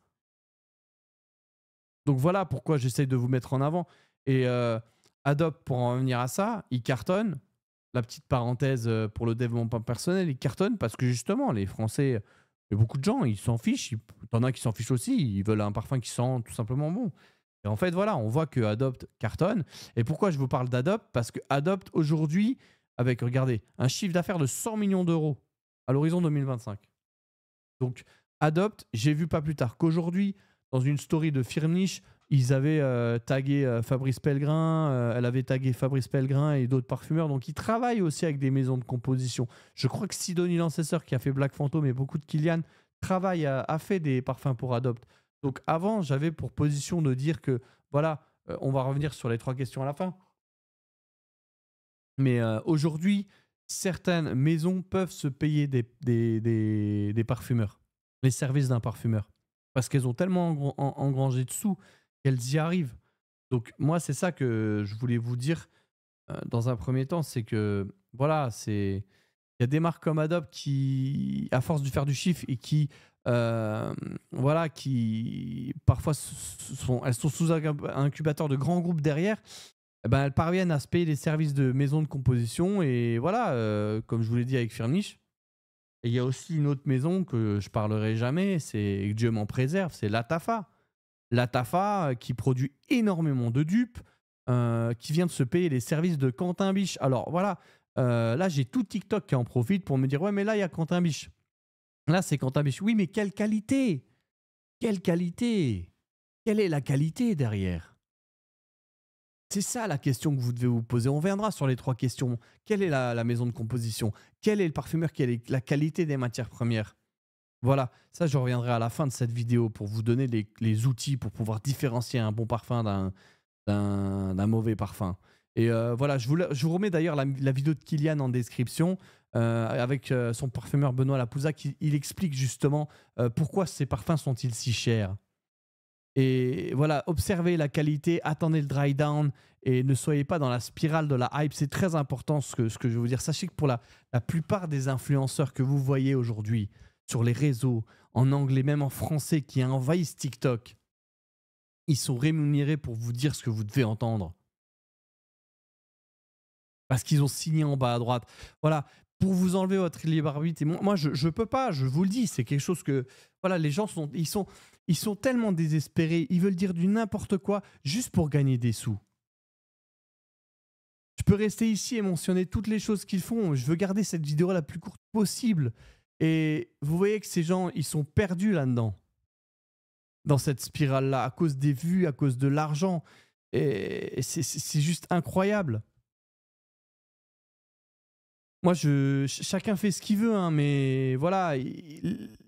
Donc voilà pourquoi j'essaye de vous mettre en avant. Et euh, Adobe, pour en revenir à ça, il cartonne. La petite parenthèse euh, pour le développement personnel, il cartonne parce que justement, les Français, et beaucoup de gens, ils s'en fichent. T'en as qui s'en fichent aussi. Ils veulent un parfum qui sent tout simplement bon. Et en fait, voilà, on voit que Adopt cartonne. Et pourquoi je vous parle d'Adopt? Parce que Adopt aujourd'hui, avec, regardez, un chiffre d'affaires de 100 millions d'euros à l'horizon 2025. Donc, Adopt, j'ai vu pas plus tard qu'aujourd'hui, dans une story de Firmnish, ils avaient euh, tagué euh, Fabrice Pellegrin, euh, elle avait tagué Fabrice Pellegrin et d'autres parfumeurs. Donc, ils travaillent aussi avec des maisons de composition. Je crois que Sidonie Lancesseur, qui a fait Black Phantom et beaucoup de Kilian, travaille, a, fait des parfums pour Adopt. Donc avant, j'avais pour position de dire que, voilà, on va revenir sur les trois questions à la fin. Mais aujourd'hui, certaines maisons peuvent se payer des, des, parfumeurs, les services d'un parfumeur, parce qu'elles ont tellement engrangé de sous qu'elles y arrivent. Donc moi, c'est ça que je voulais vous dire euh, dans un premier temps, c'est que, voilà, c'est... Il y a des marques comme Adobe qui, à force de faire du chiffre et qui euh, voilà, qui parfois sont, elles sont sous un incubateur de grands groupes derrière, eh ben, elles parviennent à se payer les services de maison de composition. Et voilà, euh, comme je vous l'ai dit avec Firnish. Et il y a aussi une autre maison que je parlerai jamais, c'est Dieu m'en préserve, c'est Latafa. Latafa euh, qui produit énormément de dupes, qui vient de se payer les services de Quentin Biche. Alors voilà, là j'ai tout TikTok qui en profite pour me dire ouais mais là il y a Quentin Biche. Là, c'est Quentin Biche. Oui, mais quelle qualité Quelle qualité Quelle est la qualité derrière? C'est ça la question que vous devez vous poser. On viendra sur les trois questions. Quelle est la, maison de composition? Quel est le parfumeur? Quelle est la qualité des matières premières? Voilà, ça je reviendrai à la fin de cette vidéo pour vous donner les, outils pour pouvoir différencier un bon parfum d'un mauvais parfum. Et euh, voilà, je vous, remets d'ailleurs la, vidéo de Kylian en description. Euh, avec euh, son parfumeur Benoît Lapouza, qui il explique justement pourquoi ces parfums sont-ils si chers. Et voilà, observez la qualité, attendez le dry down et ne soyez pas dans la spirale de la hype. C'est très important ce que, je veux vous dire. Sachez que pour la, plupart des influenceurs que vous voyez aujourd'hui, sur les réseaux, en anglais, même en français, qui envahissent TikTok, ils sont rémunérés pour vous dire ce que vous devez entendre. Parce qu'ils ont signé en bas à droite. Voilà, pour vous enlever votre libre arbitre. Moi, je ne peux pas, je vous le dis, c'est quelque chose que. Voilà, les gens sont, ils sont, ils sont tellement désespérés, ils veulent dire du n'importe quoi juste pour gagner des sous. Je peux rester ici et mentionner toutes les choses qu'ils font. Je veux garder cette vidéo la plus courte possible. Et vous voyez que ces gens, ils sont perdus là-dedans. Dans cette spirale-là, à cause des vues, à cause de l'argent. Et c'est juste incroyable. Moi, je, chacun fait ce qu'il veut, hein, mais voilà,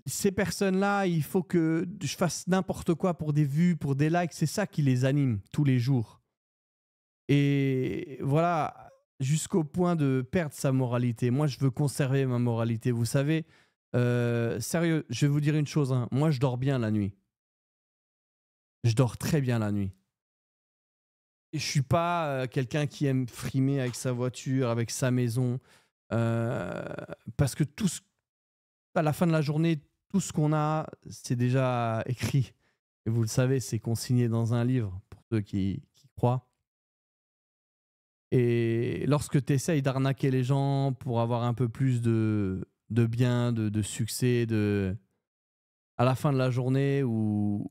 ces personnes-là, il faut que je fasse n'importe quoi pour des vues, pour des likes. C'est ça qui les anime tous les jours. Et voilà, jusqu'au point de perdre sa moralité. Moi, je veux conserver ma moralité. Vous savez, euh, sérieux, je vais vous dire une chose. Hein. Moi, je dors bien la nuit. Je dors très bien la nuit. Je suis pas euh, quelqu'un qui aime frimer avec sa voiture, avec sa maison. Euh, parce que tout à la fin de la journée, tout ce qu'on a, c'est déjà écrit. Et vous le savez, c'est consigné dans un livre, pour ceux qui, croient. Et lorsque tu essayes d'arnaquer les gens pour avoir un peu plus de, de bien, de, de, succès, de... à la fin de la journée ou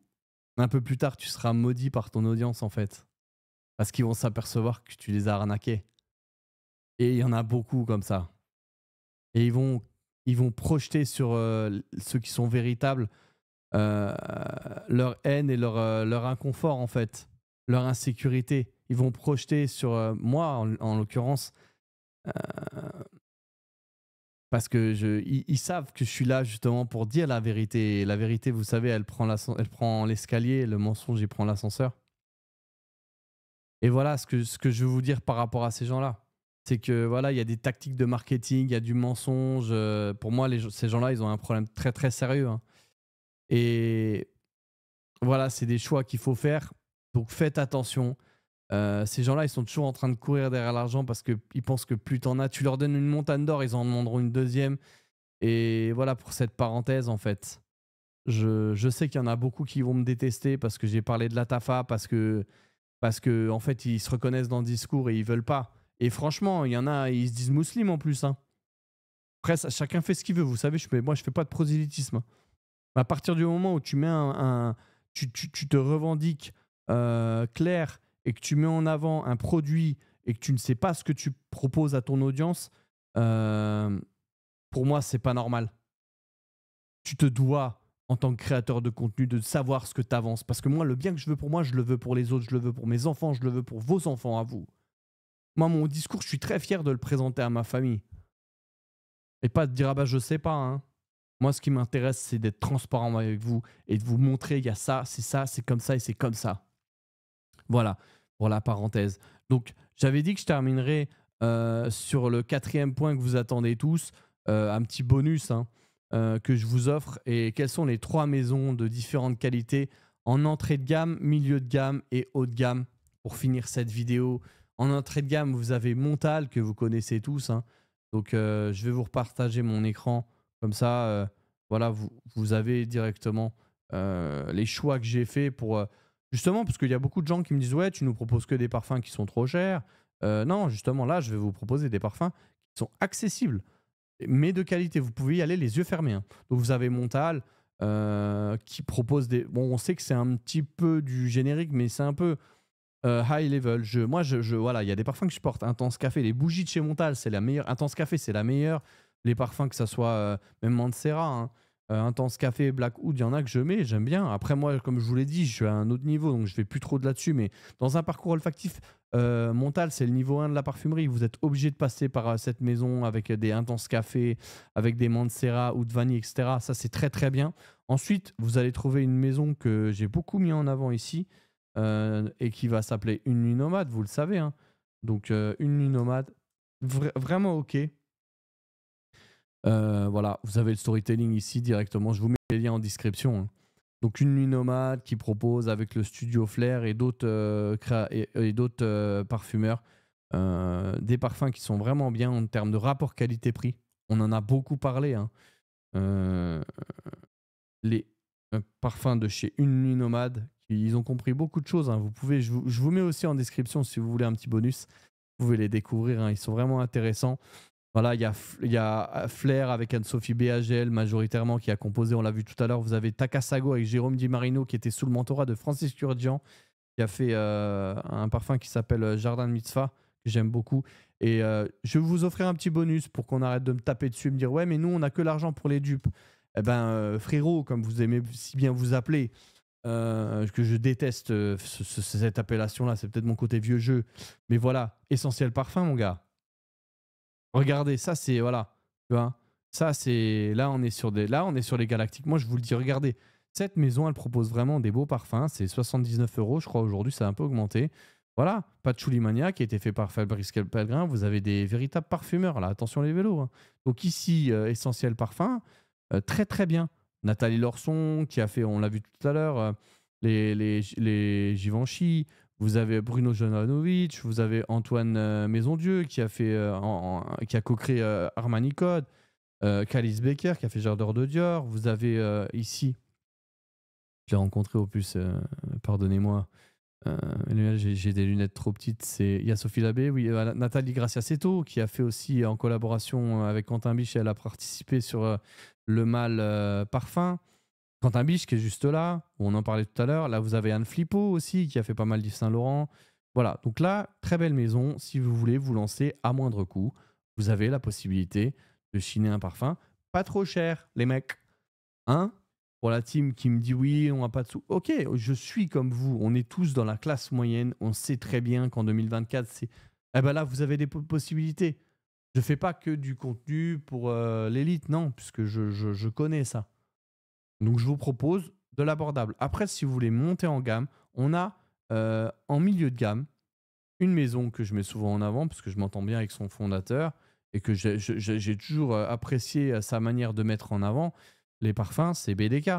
un peu plus tard, tu seras maudit par ton audience en fait. Parce qu'ils vont s'apercevoir que tu les as arnaqués. Et il y en a beaucoup comme ça. Et ils vont, ils vont projeter sur euh, ceux qui sont véritables euh, leur haine et leur, euh, leur inconfort, en fait, leur insécurité. Ils vont projeter sur moi, en, l'occurrence, parce que savent que je suis là justement pour dire la vérité. Et la vérité, vous savez, elle prend l'escalier, le mensonge, il prend l'ascenseur. Et voilà ce que, ce que je veux vous dire par rapport à ces gens-là. C'est que voilà, il y a des tactiques de marketing, il y a du mensonge. Euh, pour moi, ces gens-là, ils ont un problème très très sérieux. Hein. Et voilà, c'est des choix qu'il faut faire. Donc faites attention. Euh, ces gens-là, ils sont toujours en train de courir derrière l'argent parce qu'ils pensent que plus t'en as, tu leur donnes une montagne d'or, ils en demanderont une deuxième. Et voilà pour cette parenthèse, en fait. Je, sais qu'il y en a beaucoup qui vont me détester parce que j'ai parlé de la TAFA, parce que, parce que en fait, ils se reconnaissent dans le discours et ils veulent pas. Et franchement, il y en a, ils se disent musulmans en plus. Hein. Après, chacun fait ce qu'il veut. Vous savez, moi, je fais pas de prosélytisme. À partir du moment où tu mets un, tu, te revendiques euh, clair et que tu mets en avant un produit et que tu ne sais pas ce que tu proposes à ton audience, euh, pour moi, c'est pas normal. Tu te dois, en tant que créateur de contenu, de savoir ce que tu avances. Parce que moi, le bien que je veux pour moi, je le veux pour les autres, je le veux pour mes enfants, je le veux pour vos enfants à vous. Moi, mon discours, je suis très fier de le présenter à ma famille. Et pas de dire, ah bah je sais pas. Hein. Moi, ce qui m'intéresse, c'est d'être transparent avec vous et de vous montrer, il y a ça, c'est ça, c'est comme ça et c'est comme ça. Voilà, pour la parenthèse. Donc, j'avais dit que je terminerais euh, sur le quatrième point que vous attendez tous, euh, un petit bonus hein, euh, que je vous offre. Et quelles sont les trois maisons de différentes qualités en entrée de gamme, milieu de gamme et haut de gamme? Pour finir cette vidéo en entrée de gamme, vous avez Montal que vous connaissez tous. Hein. Donc, euh, je vais vous repartager mon écran. Comme ça, euh, voilà, vous, vous, avez directement euh, les choix que j'ai fait pour. justement, parce qu'il y a beaucoup de gens qui me disent Ouais, tu nous proposes que des parfums qui sont trop chers. non, justement, là, je vais vous proposer des parfums qui sont accessibles, mais de qualité. Vous pouvez y aller les yeux fermés. Hein. Donc, vous avez Montal qui propose des. Bon, on sait que c'est un petit peu du générique, mais c'est un peu euh, high level. Je, moi, je, voilà, il y a des parfums que je porte. Intense Café, les bougies de chez Montal, c'est la meilleure. Intense Café, c'est la meilleure. Les parfums, que ça soit euh, même Mancera, hein. euh, Intense Café, Black Wood, il y en a que je mets, j'aime bien. Après, moi, comme je vous l'ai dit, je suis à un autre niveau, donc je vais plus trop de là-dessus. Mais dans un parcours olfactif, Montal, c'est le niveau 1 de la parfumerie. Vous êtes obligé de passer par cette maison avec des Intense Café, avec des Mancera ou de vanille, etc. Ça, c'est très très bien. Ensuite, vous allez trouver une maison que j'ai beaucoup mis en avant ici. Euh, et qui va s'appeler Une nuit nomade, vous le savez. Hein. Donc, euh, Une nuit nomade, vraiment OK. Euh, voilà, vous avez le storytelling ici directement. Je vous mets les liens en description. Hein. Donc, Une nuit nomade qui propose avec le studio Flair et d'autres et, d'autres parfumeurs des parfums qui sont vraiment bien en termes de rapport qualité-prix. On en a beaucoup parlé. Hein. les parfums de chez Une Nuit Nomade. Ils ont compris beaucoup de choses. Hein. Vous pouvez, je vous, mets aussi en description si vous voulez un petit bonus. Vous pouvez les découvrir. Hein. Ils sont vraiment intéressants. Voilà, il y a, y a Flair avec Anne-Sophie BHL majoritairement qui a composé, on l'a vu tout à l'heure. Vous avez Takasago avec Jérôme Di Marino qui était sous le mentorat de Francis Kurdian qui a fait un parfum qui s'appelle Jardin de Mitzvah que j'aime beaucoup. Et je vais vous offrir un petit bonus pour qu'on arrête de me taper dessus et me dire ouais mais nous on n'a que l'argent pour les dupes. Eh ben frérot, comme vous aimez si bien vous appeler, que je déteste cette appellation-là, c'est peut-être mon côté vieux jeu, mais voilà, essentiel parfum mon gars. Regardez, ça c'est voilà, tu vois. Ça c'est là on est sur des là on est sur les galactiques. Moi je vous le dis, regardez, cette maison elle propose vraiment des beaux parfums. C'est 79 euros, je crois aujourd'hui ça a un peu augmenté. Voilà, Patchouli Mania qui a été fait par Fabrice Pellegrin. Vous avez des véritables parfumeurs là. Attention les vélos. Hein. Donc ici euh, essentiel parfum, euh, très très bien. Nathalie Lorson qui a fait, on l'a vu tout à l'heure, euh, les, les, Givenchy, vous avez Bruno Jovanovic, vous avez Antoine euh, Maisondieu qui a fait, euh, qui a co-créé euh, Armani Code, Calice Becker qui a fait Jardeur de Dior. Vous avez ici, je l'ai rencontré au plus, pardonnez-moi. J'ai des lunettes trop petites. C'est il y a Sophie Labbé, oui, Nathalie Graciaceto qui a fait aussi en collaboration avec Quentin Biche, elle a participé sur le mal parfum. Quentin Biche qui est juste là, on en parlait tout à l'heure. Là, vous avez Anne Flippo aussi qui a fait pas mal d'Yves Saint-Laurent. Voilà, donc là, très belle maison. Si vous voulez vous lancer à moindre coût, vous avez la possibilité de chiner un parfum. Pas trop cher, les mecs. Hein? Pour la team qui me dit oui, on n'a pas de sous. Ok, je suis comme vous. On est tous dans la classe moyenne. On sait très bien qu'en 2024, c'est. Eh ben là, vous avez des possibilités. Je fais pas que du contenu pour euh, l'élite, non, puisque je, je connais ça. Donc je vous propose de l'abordable. Après, si vous voulez monter en gamme, on a euh, en milieu de gamme une maison que je mets souvent en avant parce que je m'entends bien avec son fondateur et que j'ai toujours euh, apprécié sa manière de mettre en avant les parfums, c'est BDK.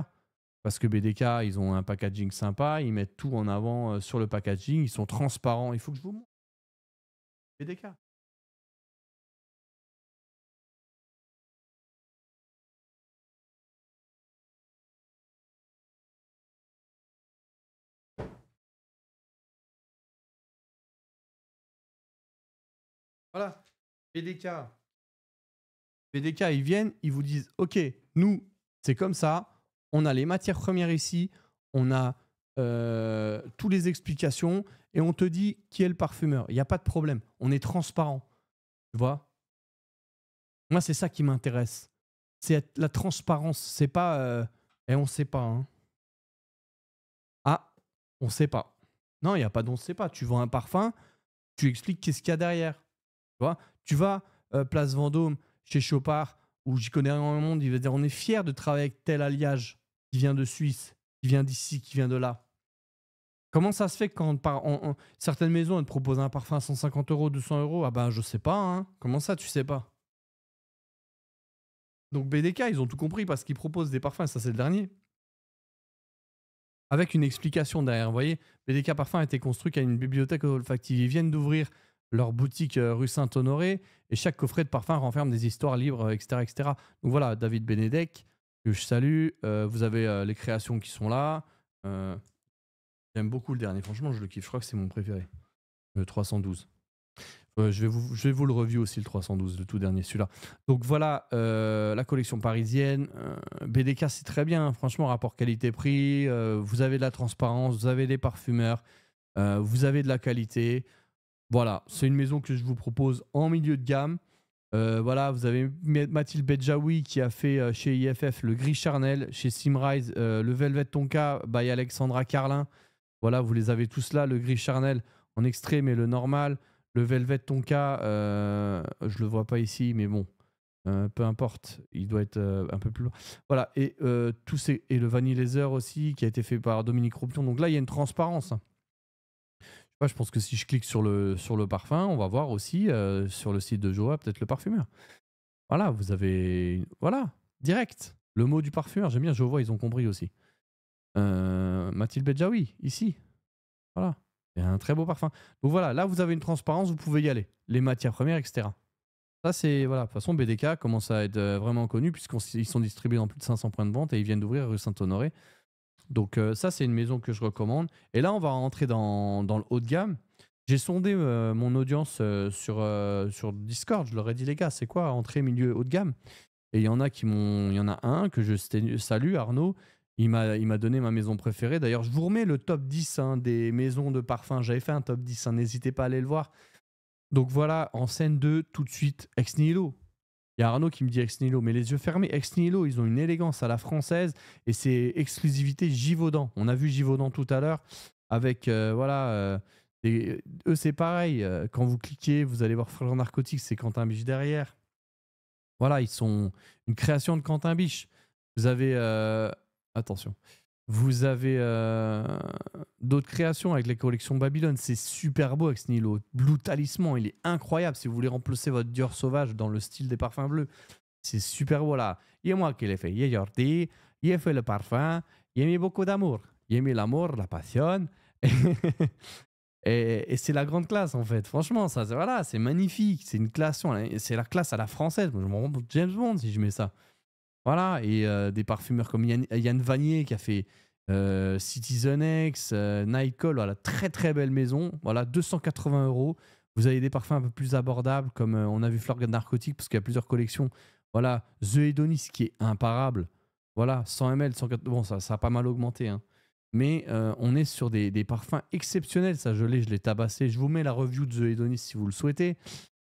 Parce que BDK, ils ont un packaging sympa, ils mettent tout en avant sur le packaging, ils sont transparents. Il faut que je vous montre. BDK. Voilà. BDK. BDK, ils viennent, ils vous disent Ok, nous, c'est comme ça. On a les matières premières ici. On a euh, toutes les explications. Et on te dit qui est le parfumeur. Il n'y a pas de problème. On est transparent. Tu vois? Moi, c'est ça qui m'intéresse. C'est la transparence. C'est pas. Euh, et on sait pas. Hein. Ah, on sait pas. Non, il n'y a pas d'on sait pas. Tu vends un parfum, tu expliques qu'est-ce qu'il y a derrière. Tu vois, tu vas euh, place Vendôme chez Chopard où j'y connais énormément de monde, il va dire on est fier de travailler avec tel alliage qui vient de Suisse, qui vient d'ici, qui vient de là. Comment ça se fait quand par, certaines maisons elles te proposent un parfum à 150 euros, 200 euros? Ah ben je sais pas. Hein. Comment ça tu sais pas? Donc BDK ils ont tout compris parce qu'ils proposent des parfums, ça c'est le dernier. Avec une explication derrière. Vous voyez, BDK Parfum a été construit à une bibliothèque olfactive. Ils viennent d'ouvrir leur boutique euh, rue Saint-Honoré et chaque coffret de parfum renferme des histoires libres, etc. etc. Donc voilà, David Benedek, que je salue. Euh, vous avez euh, les créations qui sont là. J'aime beaucoup le dernier, franchement, je le kiffe. Je crois que c'est mon préféré. Le 312. je, vais vous, je vais vous le review aussi, le 312, le tout dernier, celui-là. Donc voilà, la collection parisienne. BDK, c'est très bien. Franchement, rapport qualité-prix. vous avez de la transparence, vous avez des parfumeurs, vous avez de la qualité. Voilà, c'est une maison que je vous propose en milieu de gamme. Euh, voilà, vous avez Mathilde Bedjaoui qui a fait euh, chez IFF le Gris Charnel, chez Simrise euh, le Velvet Tonka by Alexandra Carlin. Voilà, vous les avez tous là, le Gris Charnel en extrait, mais le normal. Le Velvet Tonka, je le vois pas ici, mais bon, peu importe, il doit être un peu plus loin. Voilà, et, tous ces, et le Vanille Laser aussi, qui a été fait par Dominique Roupion. Donc là, il y a une transparence je pense que si je clique sur le, sur le parfum, on va voir aussi euh, sur le site de Joa peut-être le parfumeur. Voilà, vous avez. Voilà, direct. Le mot du parfumeur, j'aime bien, je vois, ils ont compris aussi. Euh, Mathilde Bedjaoui, ici. Voilà. Il y a un très beau parfum. Donc voilà, là vous avez une transparence, vous pouvez y aller. Les matières premières, etc. Ça, c'est. Voilà, de toute façon, BDK commence à être euh, vraiment connu puisqu'ils sont distribués dans plus de 500 points de vente et ils viennent d'ouvrir rue Saint-Honoré. Donc, euh, ça, c'est une maison que je recommande. Et là, on va rentrer dans, le haut de gamme. J'ai sondé euh, mon audience sur, sur Discord. Je leur ai dit, les gars, c'est quoi entrer milieu haut de gamme? Et il y en a qui m'ont. Un que je salue, Arnaud. Il m'a donné ma maison préférée. D'ailleurs, je vous remets le top 10 hein, des maisons de parfum. J'avais fait un top 10. Hein, n'hésitez pas à aller le voir. Donc voilà, en scène 2, tout de suite, Ex Nihilo. Il y a Arnaud qui me dit Ex Nihilo, mais les yeux fermés, Ex Nihilo, ils ont une élégance à la française et c'est exclusivité Givaudan. On a vu Givaudan tout à l'heure avec, euh, voilà, euh, eux c'est pareil. Euh, quand vous cliquez, vous allez voir Frère Narcotique, c'est Quentin Biche derrière. Voilà, ils sont une création de Quentin Biche. Vous avez, attention, vous avez euh, d'autres créations avec les collections Babylone. C'est super beau avec ce Nilo. Blue Talisman, il est incroyable. Si vous voulez remplacer votre Dior sauvage dans le style des parfums bleus, c'est super beau là. Il y a moi qui l'ai fait. Il y a Jordi, il a fait le parfum. Il a mis beaucoup d'amour. Il a mis l'amour, la passion. et, c'est la grande classe en fait. Franchement, ça, voilà, c'est magnifique. C'est une classe, c'est la classe à la française. Je me rends James Bond si je mets ça. Voilà, et euh, des parfumeurs comme Yann, Vanier qui a fait euh, Citizen X, euh, voilà, très très belle maison. Voilà, 280 euros. Vous avez des parfums un peu plus abordables, comme on a vu Florgan Narcotique, parce qu'il y a plusieurs collections. Voilà, The Hedonis qui est imparable. Voilà, 100 ml, 104... Bon, ça, ça a pas mal augmenté. Hein. Mais on est sur des, des, parfums exceptionnels. Ça, je l'ai, je l'ai tabassé. Je vous mets la review de The Hedonis si vous le souhaitez.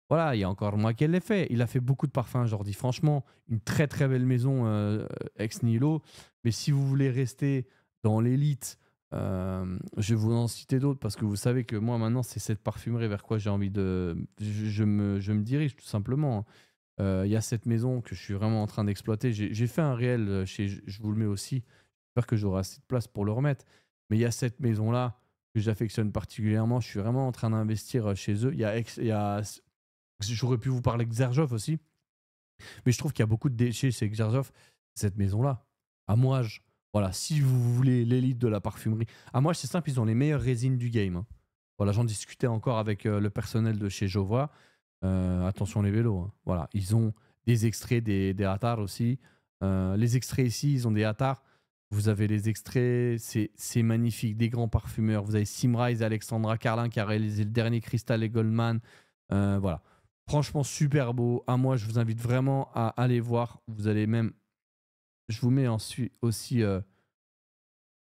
Voilà, il y a encore moi qui l'ai fait. Il a fait beaucoup de parfums, Jordi. Franchement, une très très belle maison euh, ex nihilo. Mais si vous voulez rester dans l'élite, euh, je vais vous en citer d'autres parce que vous savez que moi maintenant, c'est cette parfumerie vers quoi j'ai envie de. Je, me, je, dirige tout simplement. Euh, il y a cette maison que je suis vraiment en train d'exploiter. J'ai fait un réel chez. Je vous le mets aussi. J'espère que j'aurai assez de place pour le remettre. Mais il y a cette maison-là que j'affectionne particulièrement. Je suis vraiment en train d'investir chez eux. Il y a J'aurais pu vous parler Xerjov aussi. Mais je trouve qu'il y a beaucoup de déchets chez Xerjov, cette maison-là. À Mouage. Voilà, si vous voulez l'élite de la parfumerie. À Mouage, c'est simple, ils ont les meilleures résines du game. Hein. Voilà, j'en discutais encore avec euh, le personnel de chez Jova. Euh, attention les vélos. Hein. Voilà, ils ont des extraits des, des aussi. Euh, les extraits ici, ils ont des Atars. Vous avez les extraits, c'est magnifique, des grands parfumeurs. Vous avez Simrise, Alexandra Carlin qui a réalisé le dernier Crystal et Goldman. voilà. Franchement, super beau. À moi, je vous invite vraiment à aller voir. Vous allez même. Je vous mets ensuite aussi, euh,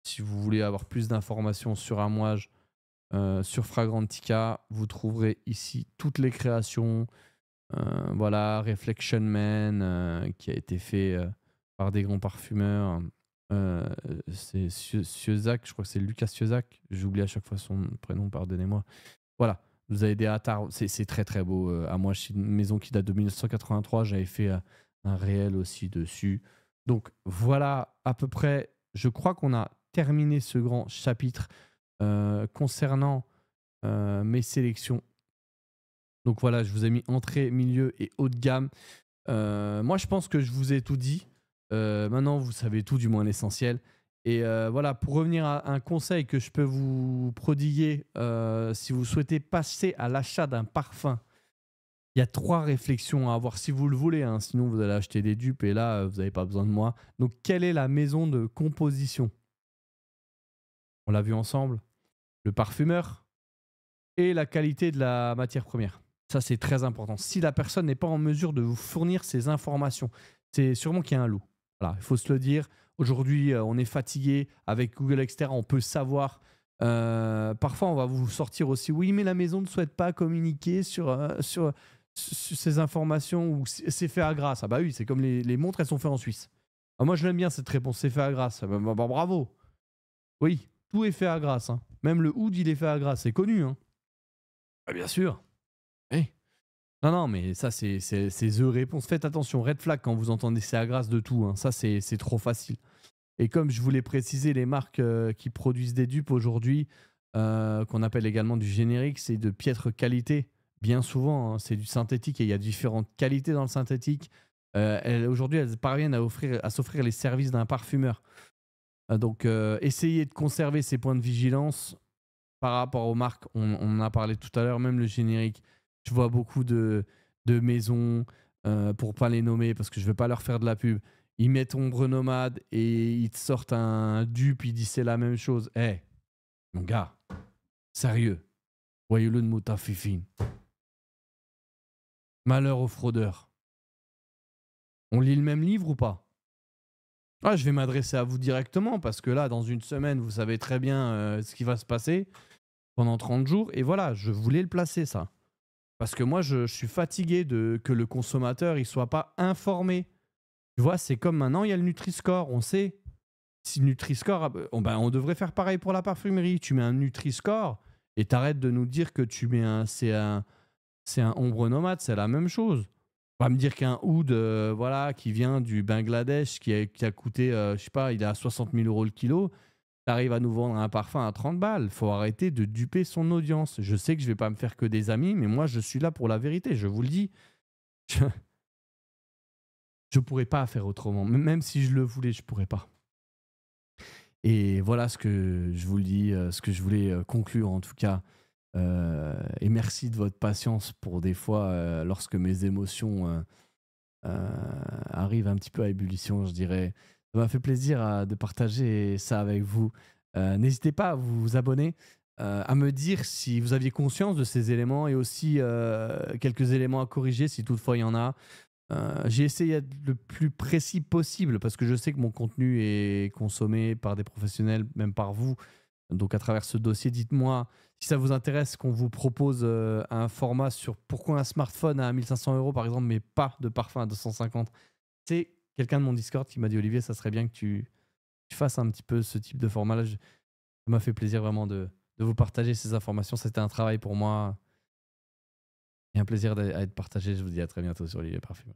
si vous voulez avoir plus d'informations sur Amouage, euh, sur Fragrantica, vous trouverez ici toutes les créations. Euh, voilà, Reflection Man, qui a été fait par des grands parfumeurs. c'est Sieuzac, je crois que c'est Lucas Sieuzac. J'oublie à chaque fois son prénom, pardonnez-moi. Voilà. Vous avez des Atars, c'est très très beau. Euh, à moi, c'est une maison qui date de 1983. J'avais fait euh, un réel aussi dessus. Donc voilà à peu près. Je crois qu'on a terminé ce grand chapitre euh, concernant mes sélections. Donc voilà, je vous ai mis entrée, milieu et haut de gamme. moi, je pense que je vous ai tout dit. maintenant, vous savez tout, du moins l'essentiel. Et euh, voilà, pour revenir à un conseil que je peux vous prodiguer, euh, si vous souhaitez passer à l'achat d'un parfum, il y a trois réflexions à avoir si vous le voulez, hein. sinon vous allez acheter des dupes et là, vous n'avez pas besoin de moi. Donc, quelle est la maison de composition? On l'a vu ensemble. Le parfumeur et la qualité de la matière première. Ça, c'est très important. Si la personne n'est pas en mesure de vous fournir ces informations, c'est sûrement qu'il y a un loup. Voilà, il faut se le dire. Aujourd'hui, euh, on est fatigué. Avec Google Externe, on peut savoir. Euh, parfois, on va vous sortir aussi. Oui, mais la maison ne souhaite pas communiquer sur, euh, sur, ces informations ou c'est fait à grâce. Ah bah oui, c'est comme les, montres, elles sont faites en Suisse. Ah, moi, je l'aime bien cette réponse. C'est fait à grâce. Ah bah, bah, bah, bravo. Oui, tout est fait à grâce. Hein. Même le hood, il est fait à grâce. C'est connu. Hein. Ah, bien sûr. Eh. Non, non, mais ça, c'est The Réponse. Faites attention, red flag quand vous entendez c'est à grâce de tout. Hein. Ça, c'est trop facile. Et comme je voulais préciser, les marques euh, qui produisent des dupes aujourd'hui, euh, qu'on appelle également du générique, c'est de piètre qualité. Bien souvent, hein, c'est du synthétique et il y a différentes qualités dans le synthétique. Euh, aujourd'hui, elles parviennent à, offrir, à s'offrir les services d'un parfumeur. donc, essayez de conserver ces points de vigilance par rapport aux marques. On, en a parlé tout à l'heure, même le générique. Je vois beaucoup de, de maisons, pour pas les nommer parce que je veux pas leur faire de la pub. Ils mettent ombre nomade et ils te sortent un dupe, ils disent c'est la même chose. Eh, mon gars, sérieux, voyez-le de mota fifine. Malheur aux fraudeurs. On lit le même livre ou pas? Ah, Je vais m'adresser à vous directement parce que là, dans une semaine, vous savez très bien euh, ce qui va se passer pendant 30 jours. Et voilà, je voulais le placer, ça. Parce que moi, je, suis fatigué de que le consommateur il soit pas informé. Tu vois, c'est comme maintenant, il y a le Nutri-Score. On sait. Si Nutri-Score, on, ben, on devrait faire pareil pour la parfumerie. Tu mets un Nutri-Score et t'arrêtes de nous dire que tu mets un. C'est un, c'est un ombre nomade, c'est la même chose. On va me dire qu'un oud, euh, voilà, qui vient du Bangladesh, qui a, coûté, euh, je sais pas, il est à 60 000 euros le kilo, arrive à nous vendre un parfum à 30 balles. faut arrêter de duper son audience. Je sais que je vais pas me faire que des amis, mais moi, je suis là pour la vérité, je vous le dis. Je ne pourrais pas faire autrement. Même si je le voulais, je pourrais pas. Et voilà ce que je vous dis, euh, ce que je voulais euh, conclure en tout cas. Euh, et merci de votre patience pour des fois, lorsque mes émotions arrivent un petit peu à ébullition, je dirais. Ça m'a fait plaisir de partager ça avec vous. N'hésitez pas à vous abonner, à me dire si vous aviez conscience de ces éléments et aussi quelques éléments à corriger si toutefois il y en a. J'ai essayé d'être le plus précis possible parce que je sais que mon contenu est consommé par des professionnels, même par vous. Donc à travers ce dossier, dites-moi si ça vous intéresse qu'on vous propose un format sur pourquoi un smartphone à 1500 euros par exemple, mais pas de parfum à 250. C'est quelqu'un de mon Discord qui m'a dit Olivier, ça serait bien que tu, fasses un petit peu ce type de format. ça m'a fait plaisir vraiment de, vous partager ces informations. C'était un travail pour moi et un plaisir à être partagé. Je vous dis à très bientôt sur Olivier Parfum.